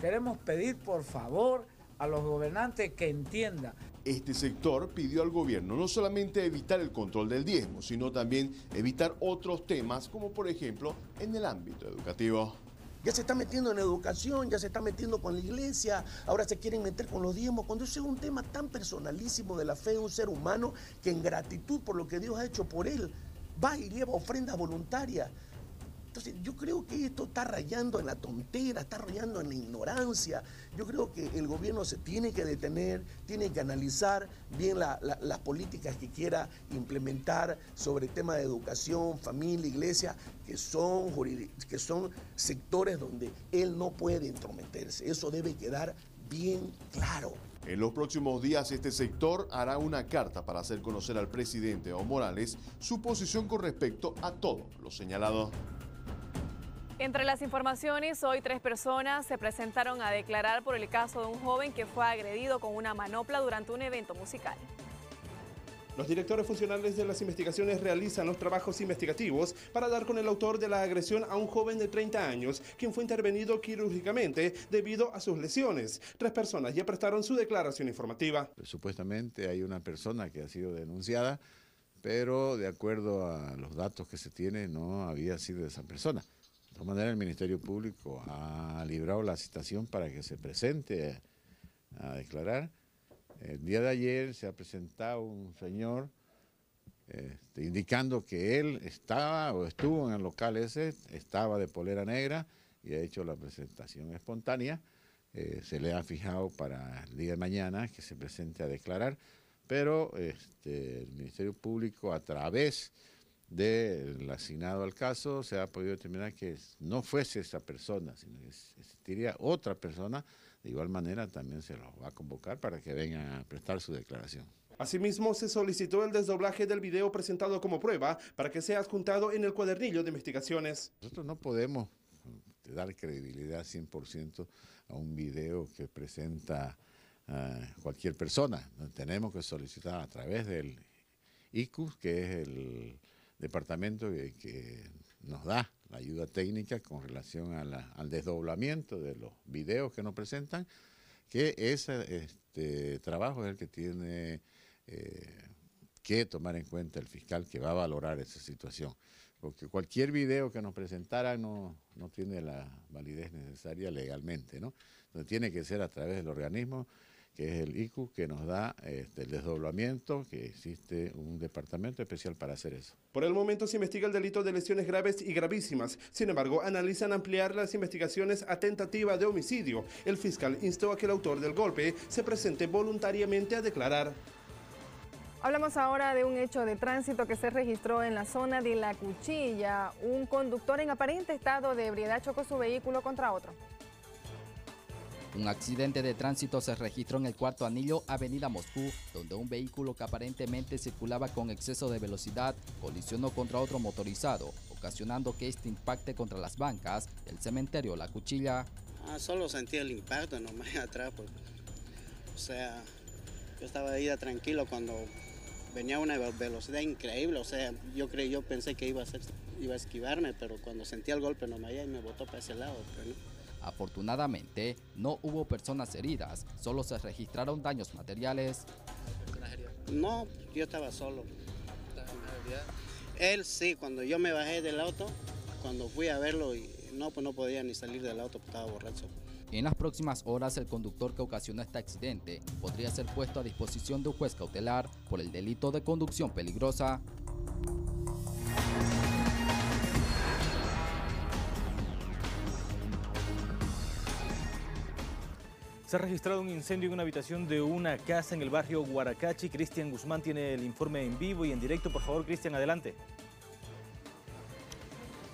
[SPEAKER 38] Queremos pedir por favor a los gobernantes que entiendan
[SPEAKER 15] este sector pidió al gobierno no solamente evitar el control del diezmo, sino también evitar otros temas, como por ejemplo en el ámbito educativo.
[SPEAKER 34] Ya se está metiendo en educación, ya se está metiendo con la iglesia, ahora se quieren meter con los diezmos, cuando eso es un tema tan personalísimo de la fe de un ser humano que en gratitud por lo que Dios ha hecho por él, va y lleva ofrendas voluntarias. Yo creo que esto está rayando en la tontera, está rayando en la ignorancia. Yo creo que el gobierno se tiene que detener, tiene que analizar bien las políticas que quiera implementar sobre el tema de educación, familia, iglesia, que son, que son sectores donde él no puede intrometerse. Eso debe quedar bien claro.
[SPEAKER 15] En los próximos días este sector hará una carta para hacer conocer al presidente Evo Morales su posición con respecto a todo lo señalado.
[SPEAKER 2] Entre las informaciones, hoy tres personas se presentaron a declarar por el caso de un joven que fue agredido con una manopla durante un evento musical.
[SPEAKER 19] Los directores funcionales de las investigaciones realizan los trabajos investigativos para dar con el autor de la agresión a un joven de 30 años, quien fue intervenido quirúrgicamente debido a sus lesiones. Tres personas ya prestaron su declaración informativa.
[SPEAKER 39] Supuestamente hay una persona que ha sido denunciada, pero de acuerdo a los datos que se tienen no había sido esa persona. Todas maneras, el Ministerio Público ha librado la citación para que se presente a, declarar. El día de ayer se ha presentado un señor este, indicando que él estaba o estuvo en el local ese, estaba de polera negra y ha hecho la presentación espontánea. Eh, se le ha fijado para el día de mañana que se presente a declarar, pero este, el Ministerio Público a través del asignado al caso, se ha podido determinar que no fuese esa persona, sino que existiría otra persona. De igual manera, también se lo va a convocar para que vengan a prestar su declaración.
[SPEAKER 19] Asimismo, se solicitó el desdoblaje del video presentado como prueba para que sea adjuntado en el cuadernillo de investigaciones.
[SPEAKER 39] Nosotros no podemos dar credibilidad 100% a un video que presenta a cualquier persona. Tenemos que solicitar a través del ICUS, que es el departamento que, nos da la ayuda técnica con relación al desdoblamiento de los videos que nos presentan, que ese este, trabajo es el que tiene eh, que tomar en cuenta el fiscal que va a valorar esa situación. Porque cualquier video que nos presentara no, no tiene la validez necesaria legalmente, ¿no? Entonces tiene que ser a través del organismo que es el ICU, que nos da este, el desdoblamiento, que existe un departamento especial para hacer eso.
[SPEAKER 19] Por el momento se investiga el delito de lesiones graves y gravísimas. Sin embargo, analizan ampliar las investigaciones a tentativa de homicidio. El fiscal instó a que el autor del golpe se presente voluntariamente a declarar.
[SPEAKER 1] Hablamos ahora de un hecho de tránsito que se registró en la zona de La Cuchilla. Un conductor en aparente estado de ebriedad chocó su vehículo contra otro.
[SPEAKER 3] Un accidente de tránsito se registró en el cuarto anillo Avenida Moscú, donde un vehículo que aparentemente circulaba con exceso de velocidad colisionó contra otro motorizado, ocasionando que este impacte contra las bancas del cementerio La Cuchilla.
[SPEAKER 25] Ah, solo sentí el impacto nomás <laughs> atrás, o sea, Yo estaba ahí tranquilo cuando venía una velocidad increíble, o sea, yo creí, yo pensé que iba a, a esquivarme, pero cuando sentí el golpe no me y me botó para ese lado. Pero no.
[SPEAKER 3] Afortunadamente, no hubo personas heridas, solo se registraron daños materiales.
[SPEAKER 25] No, yo estaba solo. Él sí, cuando yo me bajé del auto, cuando fui a verlo, no, pues no podía ni salir del auto, porque estaba borracho.
[SPEAKER 3] En las próximas horas, el conductor que ocasionó este accidente podría ser puesto a disposición de un juez cautelar por el delito de conducción peligrosa.
[SPEAKER 40] Se ha registrado un incendio en una habitación de una casa en el barrio Guaracachi. Cristian Guzmán tiene el informe en vivo y en directo. Por favor, Cristian, adelante.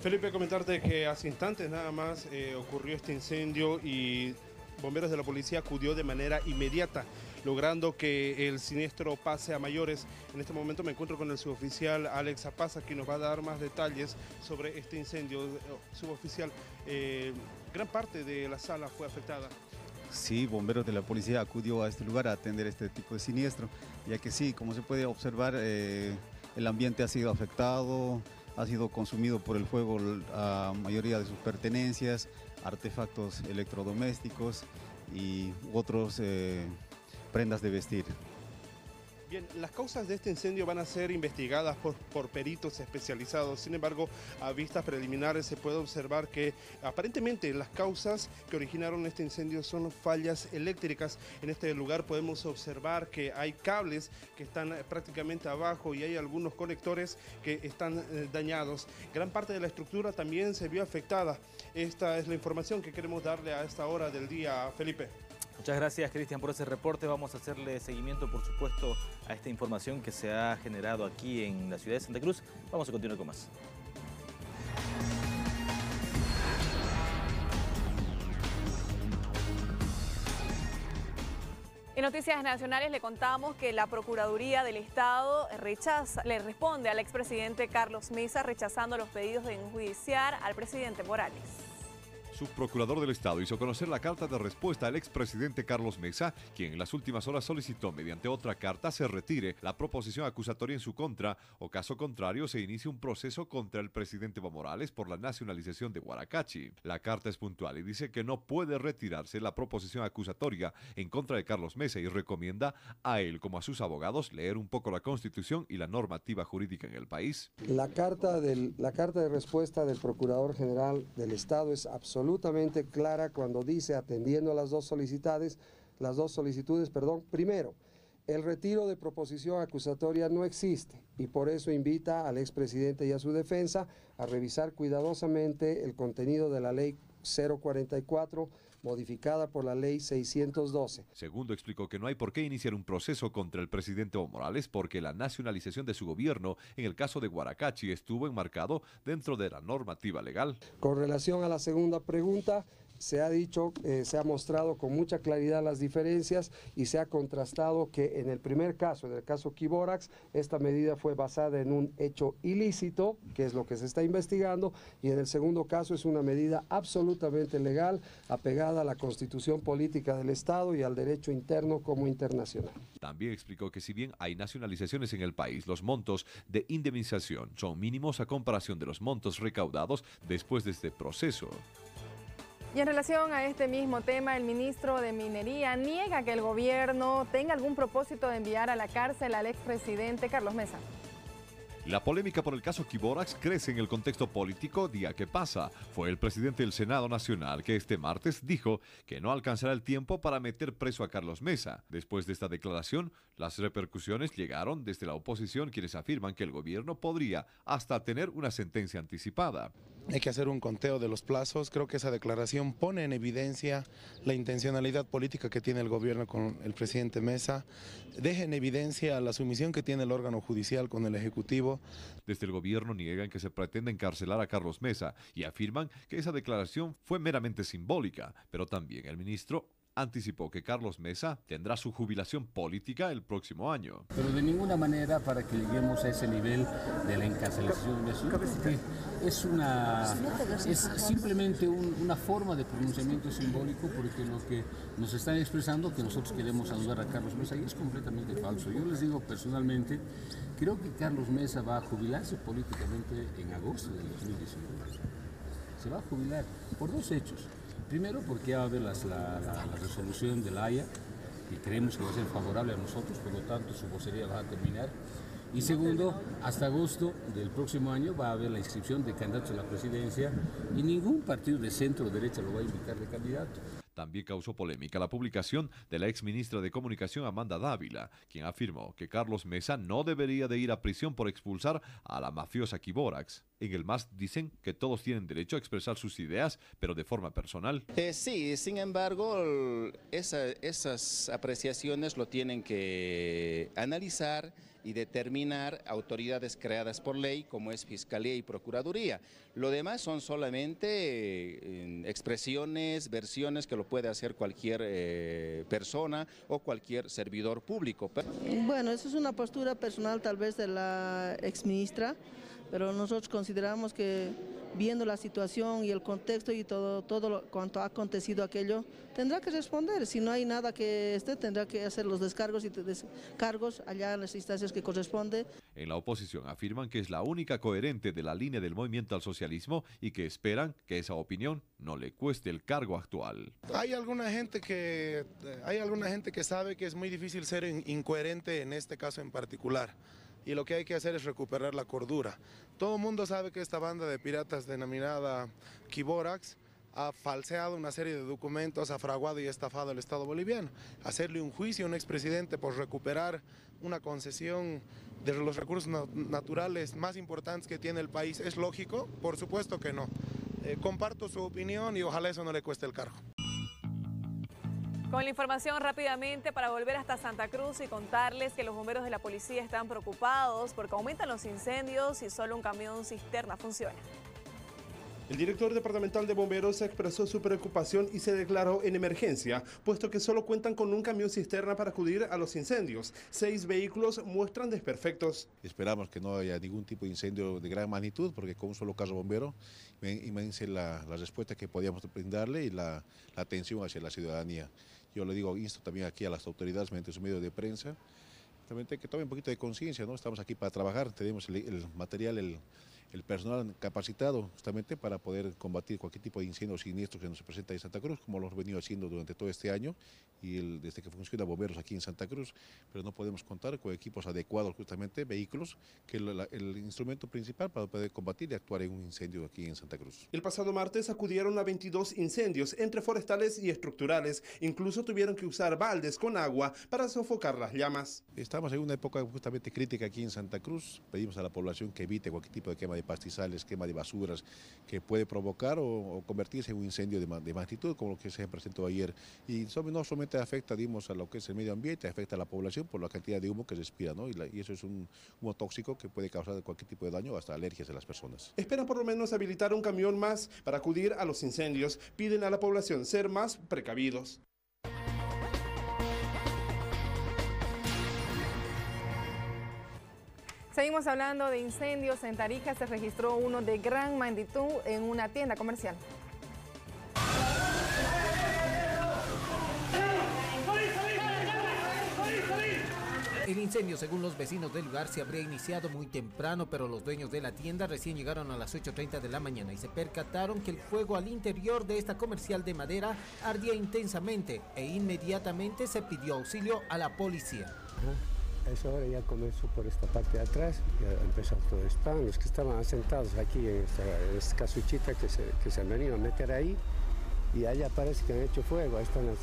[SPEAKER 19] Felipe, comentarte que hace instantes nada más eh, ocurrió este incendio y bomberos de la policía acudió de manera inmediata, logrando que el siniestro pase a mayores. En este momento me encuentro con el suboficial Alex Apaza, que nos va a dar más detalles sobre este incendio. Suboficial, eh, gran parte de la sala fue afectada.
[SPEAKER 41] Sí, bomberos de la policía acudió a este lugar a atender este tipo de siniestro, ya que sí, como se puede observar, eh, el ambiente ha sido afectado, ha sido consumido por el fuego la mayoría de sus pertenencias, artefactos electrodomésticos y otros eh, prendas de vestir.
[SPEAKER 19] Bien, las causas de este incendio van a ser investigadas por, peritos especializados. Sin embargo, a vistas preliminares se puede observar que aparentemente las causas que originaron este incendio son fallas eléctricas. En este lugar podemos observar que hay cables que están prácticamente abajo y hay algunos conectores que están eh, dañados. Gran parte de la estructura también se vio afectada. Esta es la información que queremos darle a esta hora del día, Felipe.
[SPEAKER 40] Muchas gracias, Cristian, por ese reporte. Vamos a hacerle seguimiento, por supuesto, a esta información que se ha generado aquí en la ciudad de Santa Cruz. Vamos a continuar con más.
[SPEAKER 2] En Noticias Nacionales le contamos que la Procuraduría del Estado rechaza, le responde al expresidente Carlos Mesa rechazando los pedidos de enjuiciar al presidente Morales
[SPEAKER 42] subprocurador del Estado hizo conocer la carta de respuesta al expresidente Carlos Mesa, quien en las últimas horas solicitó mediante otra carta se retire la proposición acusatoria en su contra o caso contrario se inicie un proceso contra el presidente Evo Morales por la nacionalización de Guaracachi. La carta es puntual y dice que no puede retirarse la proposición acusatoria en contra de Carlos Mesa y recomienda a él como a sus abogados leer un poco la constitución y la normativa jurídica en el país.
[SPEAKER 43] La carta, la carta de respuesta del Procurador General del Estado es absolutamente absolutamente clara cuando dice, atendiendo a las dos solicitudes, las dos solicitudes, perdón, primero, el retiro de proposición acusatoria no existe y por eso invita al expresidente y a su defensa a revisar cuidadosamente el contenido de la ley 044 modificada por la ley 612.
[SPEAKER 42] Segundo explicó que no hay por qué iniciar un proceso contra el presidente Evo Morales porque la nacionalización de su gobierno en el caso de Guaracachi estuvo enmarcado dentro de la normativa legal.
[SPEAKER 43] Con relación a la segunda pregunta, se ha dicho, eh, se ha mostrado con mucha claridad las diferencias y se ha contrastado que en el primer caso, en el caso Kiborax, esta medida fue basada en un hecho ilícito, que es lo que se está investigando, y en el segundo caso es una medida absolutamente legal, apegada a la constitución política del Estado y al derecho interno como internacional.
[SPEAKER 42] También explicó que si bien hay nacionalizaciones en el país, los montos de indemnización son mínimos a comparación de los montos recaudados después de este proceso.
[SPEAKER 1] Y en relación a este mismo tema, el ministro de Minería niega que el gobierno tenga algún propósito de enviar a la cárcel al expresidente Carlos Mesa.
[SPEAKER 42] La polémica por el caso Kiborax crece en el contexto político día que pasa. Fue el presidente del Senado Nacional que este martes dijo que no alcanzará el tiempo para meter preso a Carlos Mesa. Después de esta declaración, las repercusiones llegaron desde la oposición quienes afirman que el gobierno podría hasta tener una sentencia anticipada.
[SPEAKER 44] Hay que hacer un conteo de los plazos. Creo que esa declaración pone en evidencia la intencionalidad política que tiene el gobierno con el presidente Mesa. Deja en evidencia la sumisión que tiene el órgano judicial con el Ejecutivo
[SPEAKER 42] desde el gobierno niegan que se pretenda encarcelar a Carlos Mesa y afirman que esa declaración fue meramente simbólica, pero también el ministro anticipó que Carlos Mesa tendrá su jubilación política el próximo año.
[SPEAKER 45] Pero de ninguna manera para que lleguemos a ese nivel de la encarcelación de su es una es simplemente una forma de pronunciamiento simbólico porque lo que nos están expresando que nosotros queremos ayudar a Carlos Mesa y es completamente falso. Yo les digo personalmente, creo que Carlos Mesa va a jubilarse políticamente en agosto de 2019. Se va a jubilar por dos hechos. Primero, porque va a haber la, resolución de la Haya y creemos que va a ser favorable a nosotros, por lo tanto su vocería va a terminar. Y segundo, hasta agosto del próximo año va a haber la inscripción de candidatos a la presidencia y ningún partido de centro o derecha lo va a invitar de candidato.
[SPEAKER 42] También causó polémica la publicación de la ex ministra de Comunicación Amanda Dávila, quien afirmó que Carlos Mesa no debería de ir a prisión por expulsar a la mafiosa Kiborax. En el MAS dicen que todos tienen derecho a expresar sus ideas, pero de forma personal.
[SPEAKER 46] Eh, sí, sin embargo, esas apreciaciones lo tienen que analizar y determinar autoridades creadas por ley como es Fiscalía y Procuraduría. Lo demás son solamente eh, expresiones, versiones que lo puede hacer cualquier eh, persona o cualquier servidor público.
[SPEAKER 47] Bueno, eso es una postura personal tal vez de la exministra, pero nosotros consideramos que viendo la situación y el contexto y todo, todo lo, cuanto ha acontecido aquello, tendrá que responder. Si no hay nada que esté, tendrá que hacer los descargos y descargos allá en las instancias que corresponde.
[SPEAKER 42] En la oposición afirman que es la única coherente de la línea del movimiento al socialismo y que esperan que esa opinión no le cueste el cargo actual.
[SPEAKER 44] Hay alguna gente que, hay alguna gente que sabe que es muy difícil ser incoherente en este caso en particular y lo que hay que hacer es recuperar la cordura. Todo el mundo sabe que esta banda de piratas denominada Kiborax ha falseado una serie de documentos, ha fraguado y estafado al Estado boliviano. Hacerle un juicio a un expresidente por recuperar una concesión de los recursos naturales más importantes que tiene el país, ¿es lógico? Por supuesto que no. Eh, comparto su opinión y ojalá eso no le cueste el cargo.
[SPEAKER 2] Con la información rápidamente para volver hasta Santa Cruz y contarles que los bomberos de la policía están preocupados porque aumentan los incendios y solo un camión cisterna funciona.
[SPEAKER 19] El director departamental de bomberos expresó su preocupación y se declaró en emergencia, puesto que solo cuentan con un camión cisterna para acudir a los incendios. Seis vehículos muestran desperfectos.
[SPEAKER 48] Esperamos que no haya ningún tipo de incendio de gran magnitud, porque con un solo caso bombero, imagínense la, la respuesta que podíamos brindarle y la, la atención hacia la ciudadanía. Yo le digo, insto también aquí a las autoridades mediante su medio de prensa, también que tomen un poquito de conciencia, ¿no? Estamos aquí para trabajar, tenemos el material, el, el personal capacitado justamente para poder combatir cualquier tipo de incendio siniestro que nos presenta en Santa Cruz, como lo hemos venido haciendo durante todo este año y desde que funciona bomberos aquí en Santa Cruz, pero no podemos contar con equipos adecuados justamente, vehículos, que es el instrumento principal para poder combatir y actuar en un incendio aquí en Santa Cruz.
[SPEAKER 19] El pasado martes acudieron a 22 incendios entre forestales y estructurales, incluso tuvieron que usar baldes con agua para sofocar las llamas.
[SPEAKER 48] Estamos en una época justamente crítica aquí en Santa Cruz, pedimos a la población que evite cualquier tipo de quema de pastizales, quema de basuras, que puede provocar o, convertirse en un incendio de, magnitud, como lo que se presentó ayer. Y no solamente afecta, dimos, a lo que es el medio ambiente, afecta a la población por la cantidad de humo que respira, ¿no? Y, eso es un humo tóxico que puede causar cualquier tipo de daño, hasta alergias a las personas.
[SPEAKER 19] Esperan por lo menos habilitar un camión más para acudir a los incendios. Piden a la población ser más precavidos.
[SPEAKER 1] Seguimos hablando de incendios. En Tarija se registró uno de gran magnitud en una tienda comercial.
[SPEAKER 49] El incendio, según los vecinos del lugar, se habría iniciado muy temprano, pero los dueños de la tienda recién llegaron a las 8.30 de la mañana y se percataron que el fuego al interior de esta comercial de madera ardía intensamente e inmediatamente se pidió auxilio a la policía.
[SPEAKER 50] A esa ya comenzó por esta parte de atrás, ya empezó todo esto. Los que estaban asentados aquí en esta, casuchita que se, que se han venido a meter ahí, y allá parece que han hecho fuego. Ahí están las,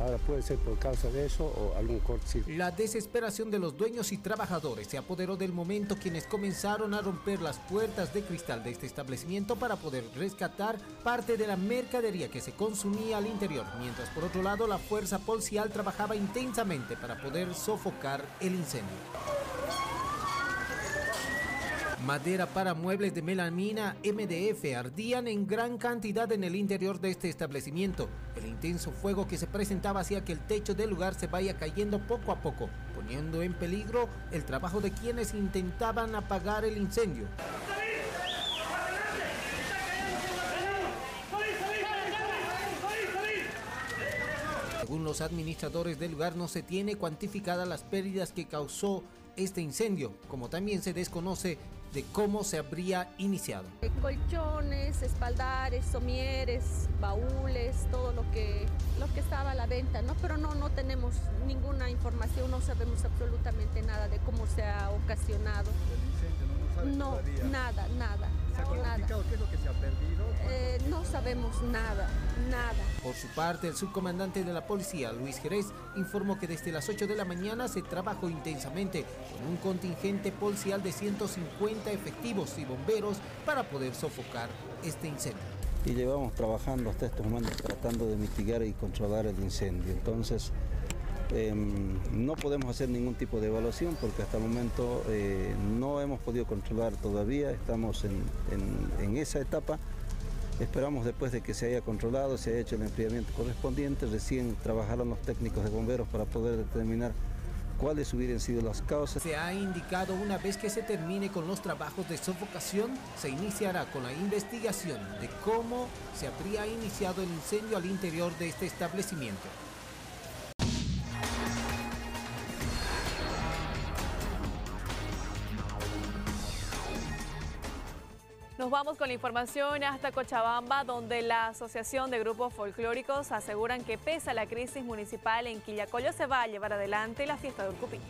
[SPEAKER 50] Ahora puede ser por causa de eso o algún corte.
[SPEAKER 49] La desesperación de los dueños y trabajadores se apoderó del momento quienes comenzaron a romper las puertas de cristal de este establecimiento para poder rescatar parte de la mercadería que se consumía al interior, mientras por otro lado la fuerza policial trabajaba intensamente para poder sofocar el incendio. Madera para muebles de melamina MDF ardían en gran cantidad en el interior de este establecimiento. El intenso fuego que se presentaba hacía que el techo del lugar se vaya cayendo poco a poco, poniendo en peligro el trabajo de quienes intentaban apagar el incendio. Según los administradores del lugar, no se tiene cuantificadas las pérdidas que causó este incendio, como también se desconoce de cómo se habría iniciado.
[SPEAKER 51] Colchones, espaldares, somieres, baúles, todo lo que, lo que estaba a la venta, ¿no? Pero no, no tenemos ninguna información, no sabemos absolutamente nada de cómo se ha ocasionado. No, nada, nada. nada.
[SPEAKER 52] qué es lo que se ha perdido?
[SPEAKER 51] No sabemos nada, nada.
[SPEAKER 49] Por su parte, el subcomandante de la policía, Luis Jerez, informó que desde las 8 de la mañana se trabajó intensamente con un contingente policial de 150 efectivos y bomberos para poder sofocar este incendio.
[SPEAKER 34] Y llevamos trabajando hasta este momento tratando de mitigar y controlar el incendio. Entonces, Em, no podemos hacer ningún tipo de evaluación porque hasta el momento eh, no hemos podido controlar todavía, estamos en, esa etapa. Esperamos después de que se haya controlado, se haya hecho el enfriamiento correspondiente, recién trabajarán los técnicos de bomberos para poder determinar cuáles hubieran sido las causas.
[SPEAKER 49] Se ha indicado una vez que se termine con los trabajos de sofocación, se iniciará con la investigación de cómo se habría iniciado el incendio al interior de este establecimiento.
[SPEAKER 2] Nos vamos con la información hasta Cochabamba, donde la Asociación de Grupos Folclóricos aseguran que pese a la crisis municipal en Quillacollo se va a llevar adelante la fiesta de Urcupiña.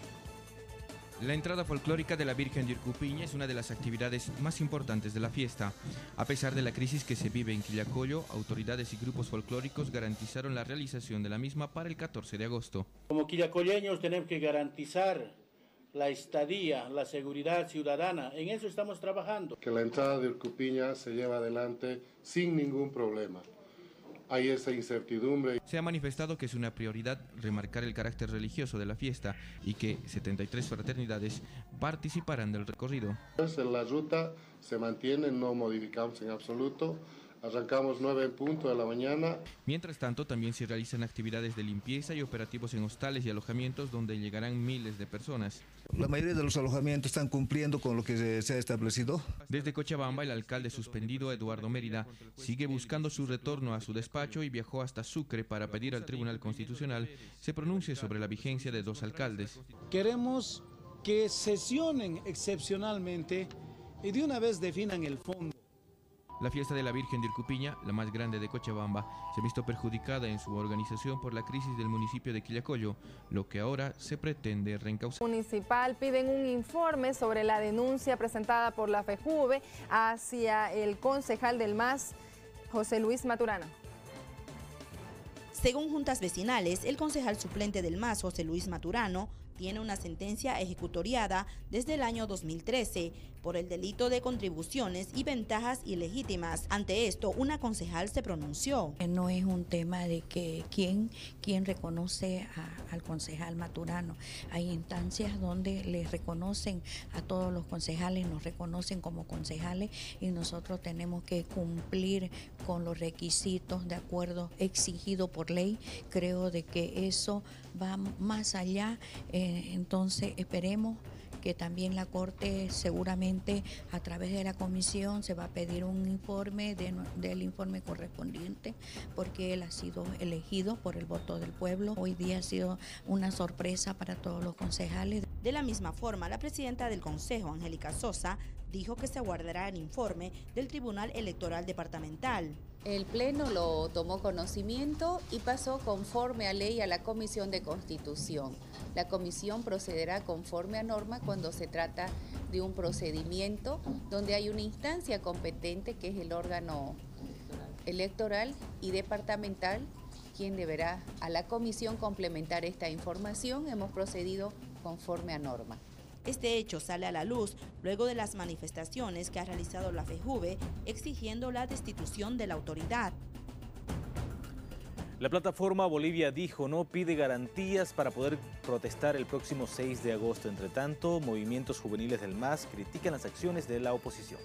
[SPEAKER 53] La entrada folclórica de la Virgen de Urcupiña es una de las actividades más importantes de la fiesta. A pesar de la crisis que se vive en Quillacollo, autoridades y grupos folclóricos garantizaron la realización de la misma para el 14 de agosto.
[SPEAKER 42] Como quillacolleños tenemos que garantizar la estadía, la seguridad ciudadana. En eso estamos trabajando.
[SPEAKER 54] Que la entrada de Urcupiña se lleve adelante sin ningún problema. Hay esa incertidumbre.
[SPEAKER 53] Se ha manifestado que es una prioridad remarcar el carácter religioso de la fiesta y que 73 fraternidades participarán del recorrido.
[SPEAKER 54] La ruta se mantiene, no modificamos en absoluto. Arrancamos 9 en punto de la mañana.
[SPEAKER 53] Mientras tanto, también se realizan actividades de limpieza y operativos en hostales y alojamientos donde llegarán miles de personas.
[SPEAKER 55] La mayoría de los alojamientos están cumpliendo con lo que se ha establecido.
[SPEAKER 53] Desde Cochabamba, el alcalde suspendido, Eduardo Mérida, sigue buscando su retorno a su despacho y viajó hasta Sucre para pedir al Tribunal Constitucional se pronuncie sobre la vigencia de dos alcaldes.
[SPEAKER 38] Queremos que sesionen excepcionalmente y de una vez definan el fondo.
[SPEAKER 53] La fiesta de la Virgen de Ircupiña, la más grande de Cochabamba, se ha visto perjudicada en su organización por la crisis del municipio de Quillacollo, lo que ahora se pretende reencauzar.
[SPEAKER 1] Municipal piden un informe sobre la denuncia presentada por la FEJUVE hacia el concejal del MAS, José Luis Maturano.
[SPEAKER 33] Según juntas vecinales, el concejal suplente del MAS, José Luis Maturano, tiene una sentencia ejecutoriada desde el año 2013 por el delito de contribuciones y ventajas ilegítimas. Ante esto, una concejal se pronunció.
[SPEAKER 56] No es un tema de que quién, quién reconoce al concejal Maturano. Hay instancias donde les reconocen a todos los concejales, nos reconocen como concejales y nosotros tenemos que cumplir con los requisitos de acuerdo exigido por ley. Creo de que eso va más allá, eh, entonces esperemos que también la Corte seguramente a través de la comisión se va a pedir un informe del informe correspondiente porque él ha sido elegido por el voto del pueblo. Hoy día ha sido una sorpresa para todos los concejales.
[SPEAKER 33] De la misma forma, la presidenta del Consejo, Angélica Sosa, dijo que se aguardará el informe del Tribunal Electoral Departamental.
[SPEAKER 11] El Pleno lo tomó conocimiento y pasó conforme a ley a la Comisión de Constitución. La Comisión procederá conforme a norma cuando se trata de un procedimiento donde hay una instancia competente que es el órgano electoral y departamental quien deberá a la comisión complementar esta información. Hemos procedido conforme a norma.
[SPEAKER 33] Este hecho sale a la luz luego de las manifestaciones que ha realizado la FEJUVE exigiendo la destitución de la autoridad.
[SPEAKER 9] La plataforma Bolivia dijo no pide garantías para poder protestar el próximo 6 de agosto. Entre tanto, movimientos juveniles del MAS critican las acciones de la oposición.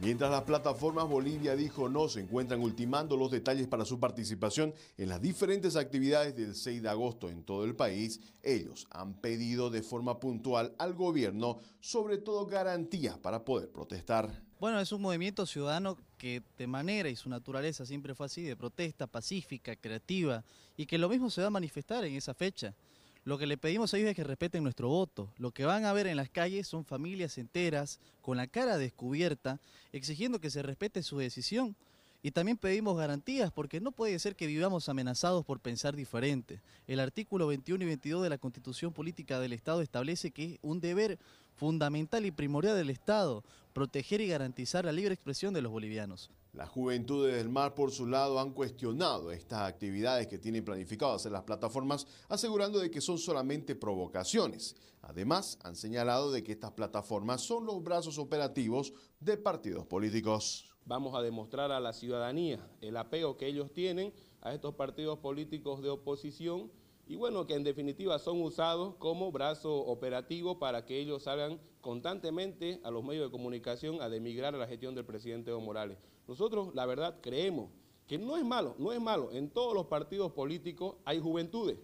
[SPEAKER 15] Mientras las plataformas Bolivia dijo no se encuentran ultimando los detalles para su participación en las diferentes actividades del 6 de agosto en todo el país, ellos han pedido de forma puntual al gobierno sobre todo garantías para poder protestar.
[SPEAKER 49] Bueno, es un movimiento ciudadano que de manera y su naturaleza siempre fue así, de protesta pacífica, creativa, y que lo mismo se va a manifestar en esa fecha. Lo que le pedimos a ellos es que respeten nuestro voto. Lo que van a ver en las calles son familias enteras, con la cara descubierta, exigiendo que se respete su decisión. Y también pedimos garantías porque no puede ser que vivamos amenazados por pensar diferente. El artículo 21 y 22 de la Constitución Política del Estado establece que es un deber fundamental y primordial del Estado proteger y garantizar la libre expresión de los bolivianos.
[SPEAKER 15] Las juventudes del mar, por su lado, han cuestionado estas actividades que tienen planificado hacer las plataformas, asegurando de que son solamente provocaciones. Además, han señalado de que estas plataformas son los brazos operativos de partidos políticos.
[SPEAKER 57] Vamos a demostrar a la ciudadanía el apego que ellos tienen a estos partidos políticos de oposición y bueno, que en definitiva son usados como brazo operativo para que ellos salgan constantemente a los medios de comunicación a demigrar a la gestión del presidente Evo Morales. Nosotros, la verdad, creemos que no es malo, no es malo. En todos los partidos políticos hay juventudes.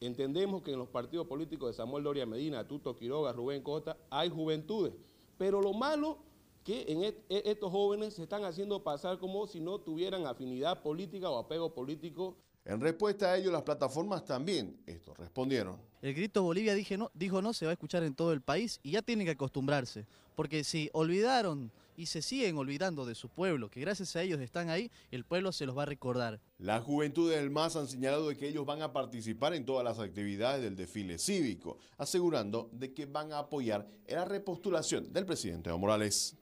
[SPEAKER 57] Entendemos que en los partidos políticos de Samuel Doria Medina, Tuto Quiroga, Rubén Costa, hay juventudes. Pero lo malo que en e, estos jóvenes se están haciendo pasar como si no tuvieran afinidad política o apego político
[SPEAKER 15] en respuesta a ello, las plataformas también esto respondieron.
[SPEAKER 49] El grito Bolivia dije no, dijo no se va a escuchar en todo el país y ya tienen que acostumbrarse, porque si olvidaron y se siguen olvidando de su pueblo, que gracias a ellos están ahí, el pueblo se los va a recordar.
[SPEAKER 15] Las juventudes del MAS han señalado de que ellos van a participar en todas las actividades del desfile cívico, asegurando de que van a apoyar en la repostulación del presidente Evo Morales.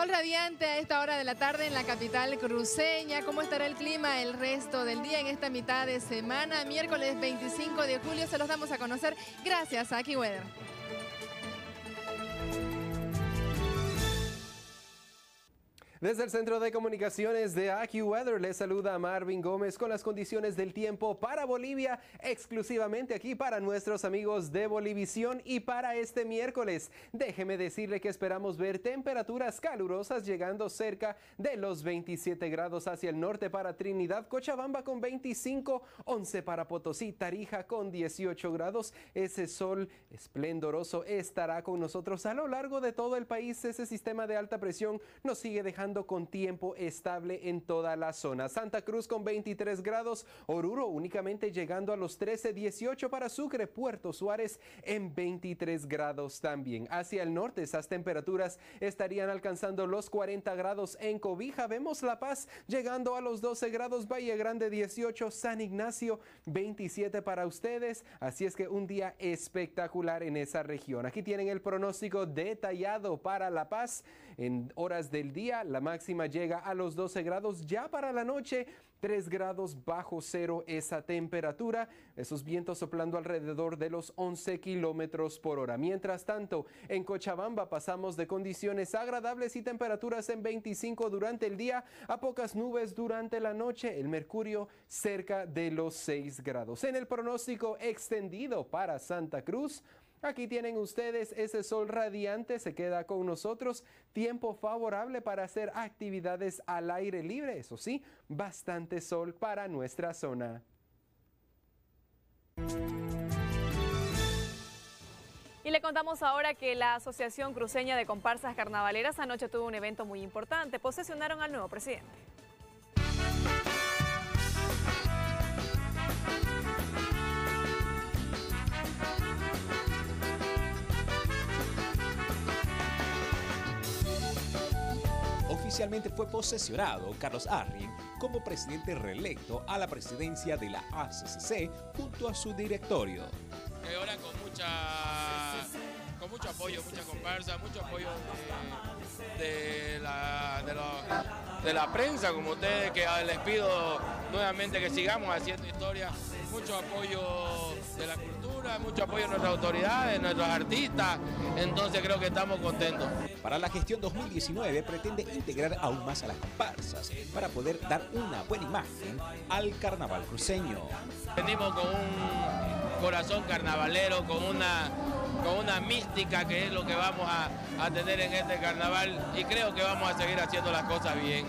[SPEAKER 58] Sol radiante a esta hora de la tarde en la capital cruceña. ¿Cómo estará el clima el resto del día en esta mitad de semana? Miércoles 25 de julio se los damos a conocer gracias a AccuWeather.
[SPEAKER 59] Desde el Centro de Comunicaciones de AccuWeather les saluda Marvin Gómez con las condiciones del tiempo para Bolivia, exclusivamente aquí para nuestros amigos de Bolivisión y para este miércoles. Déjeme decirle que esperamos ver temperaturas calurosas llegando cerca de los 27 grados hacia el norte para Trinidad, Cochabamba con 25, 11 para Potosí, Tarija con 18 grados. Ese sol esplendoroso estará con nosotros a lo largo de todo el país. Ese sistema de alta presión nos sigue dejando con tiempo estable en toda la zona. Santa Cruz con 23 grados, Oruro únicamente llegando a los 13, 18 para Sucre, Puerto Suárez en 23 grados también. Hacia el norte esas temperaturas estarían alcanzando los 40 grados en Cobija. Vemos La Paz llegando a los 12 grados, Valle Grande 18, San Ignacio 27 para ustedes. Así es que un día espectacular en esa región. Aquí tienen el pronóstico detallado para La Paz en horas del día. La máxima llega a los 12 grados ya para la noche. 3 grados bajo cero esa temperatura, esos vientos soplando alrededor de los 11 kilómetros por hora. Mientras tanto, en Cochabamba pasamos de condiciones agradables y temperaturas en 25 durante el día a pocas nubes durante la noche, el mercurio cerca de los 6 grados. En el pronóstico extendido para Santa Cruz, Aquí tienen ustedes ese sol radiante, se queda con nosotros, tiempo favorable para hacer actividades al aire libre, eso sí, bastante sol para nuestra zona.
[SPEAKER 2] Y le contamos ahora que la Asociación Cruceña de Comparsas Carnavaleras anoche tuvo un evento muy importante, posesionaron al nuevo presidente.
[SPEAKER 60] Oficialmente fue posesionado Carlos Arrien como presidente reelecto a la presidencia de la ACCC junto a su directorio.
[SPEAKER 61] ahora con mucha con mucho apoyo, mucha conversa, mucho apoyo de, la, de, la, prensa como ustedes, que les pido nuevamente que sigamos haciendo historia, mucho apoyo de la cultura
[SPEAKER 62] hay mucho apoyo de nuestras autoridades, de nuestros artistas, entonces creo que estamos contentos.
[SPEAKER 63] Para la gestión 2019 pretende integrar aún más a las comparsas para poder dar una buena imagen al carnaval cruceño.
[SPEAKER 62] Venimos con un corazón carnavalero, con una, con una mística que es lo que vamos a, a tener en este carnaval y creo que vamos a seguir haciendo las cosas bien.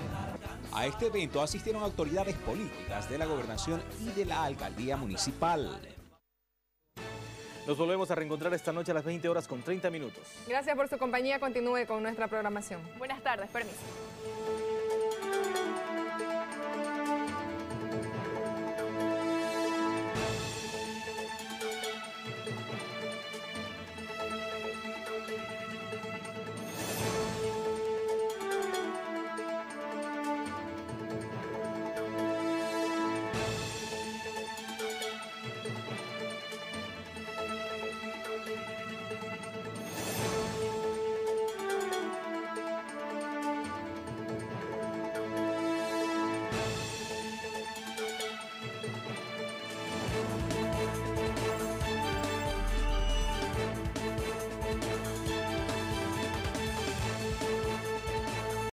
[SPEAKER 63] A este evento asistieron autoridades políticas de la gobernación y de la alcaldía municipal.
[SPEAKER 9] Nos volvemos a reencontrar esta noche a las 20 horas con 30 minutos.
[SPEAKER 1] Gracias por su compañía. Continúe con nuestra programación.
[SPEAKER 2] Buenas tardes, permiso.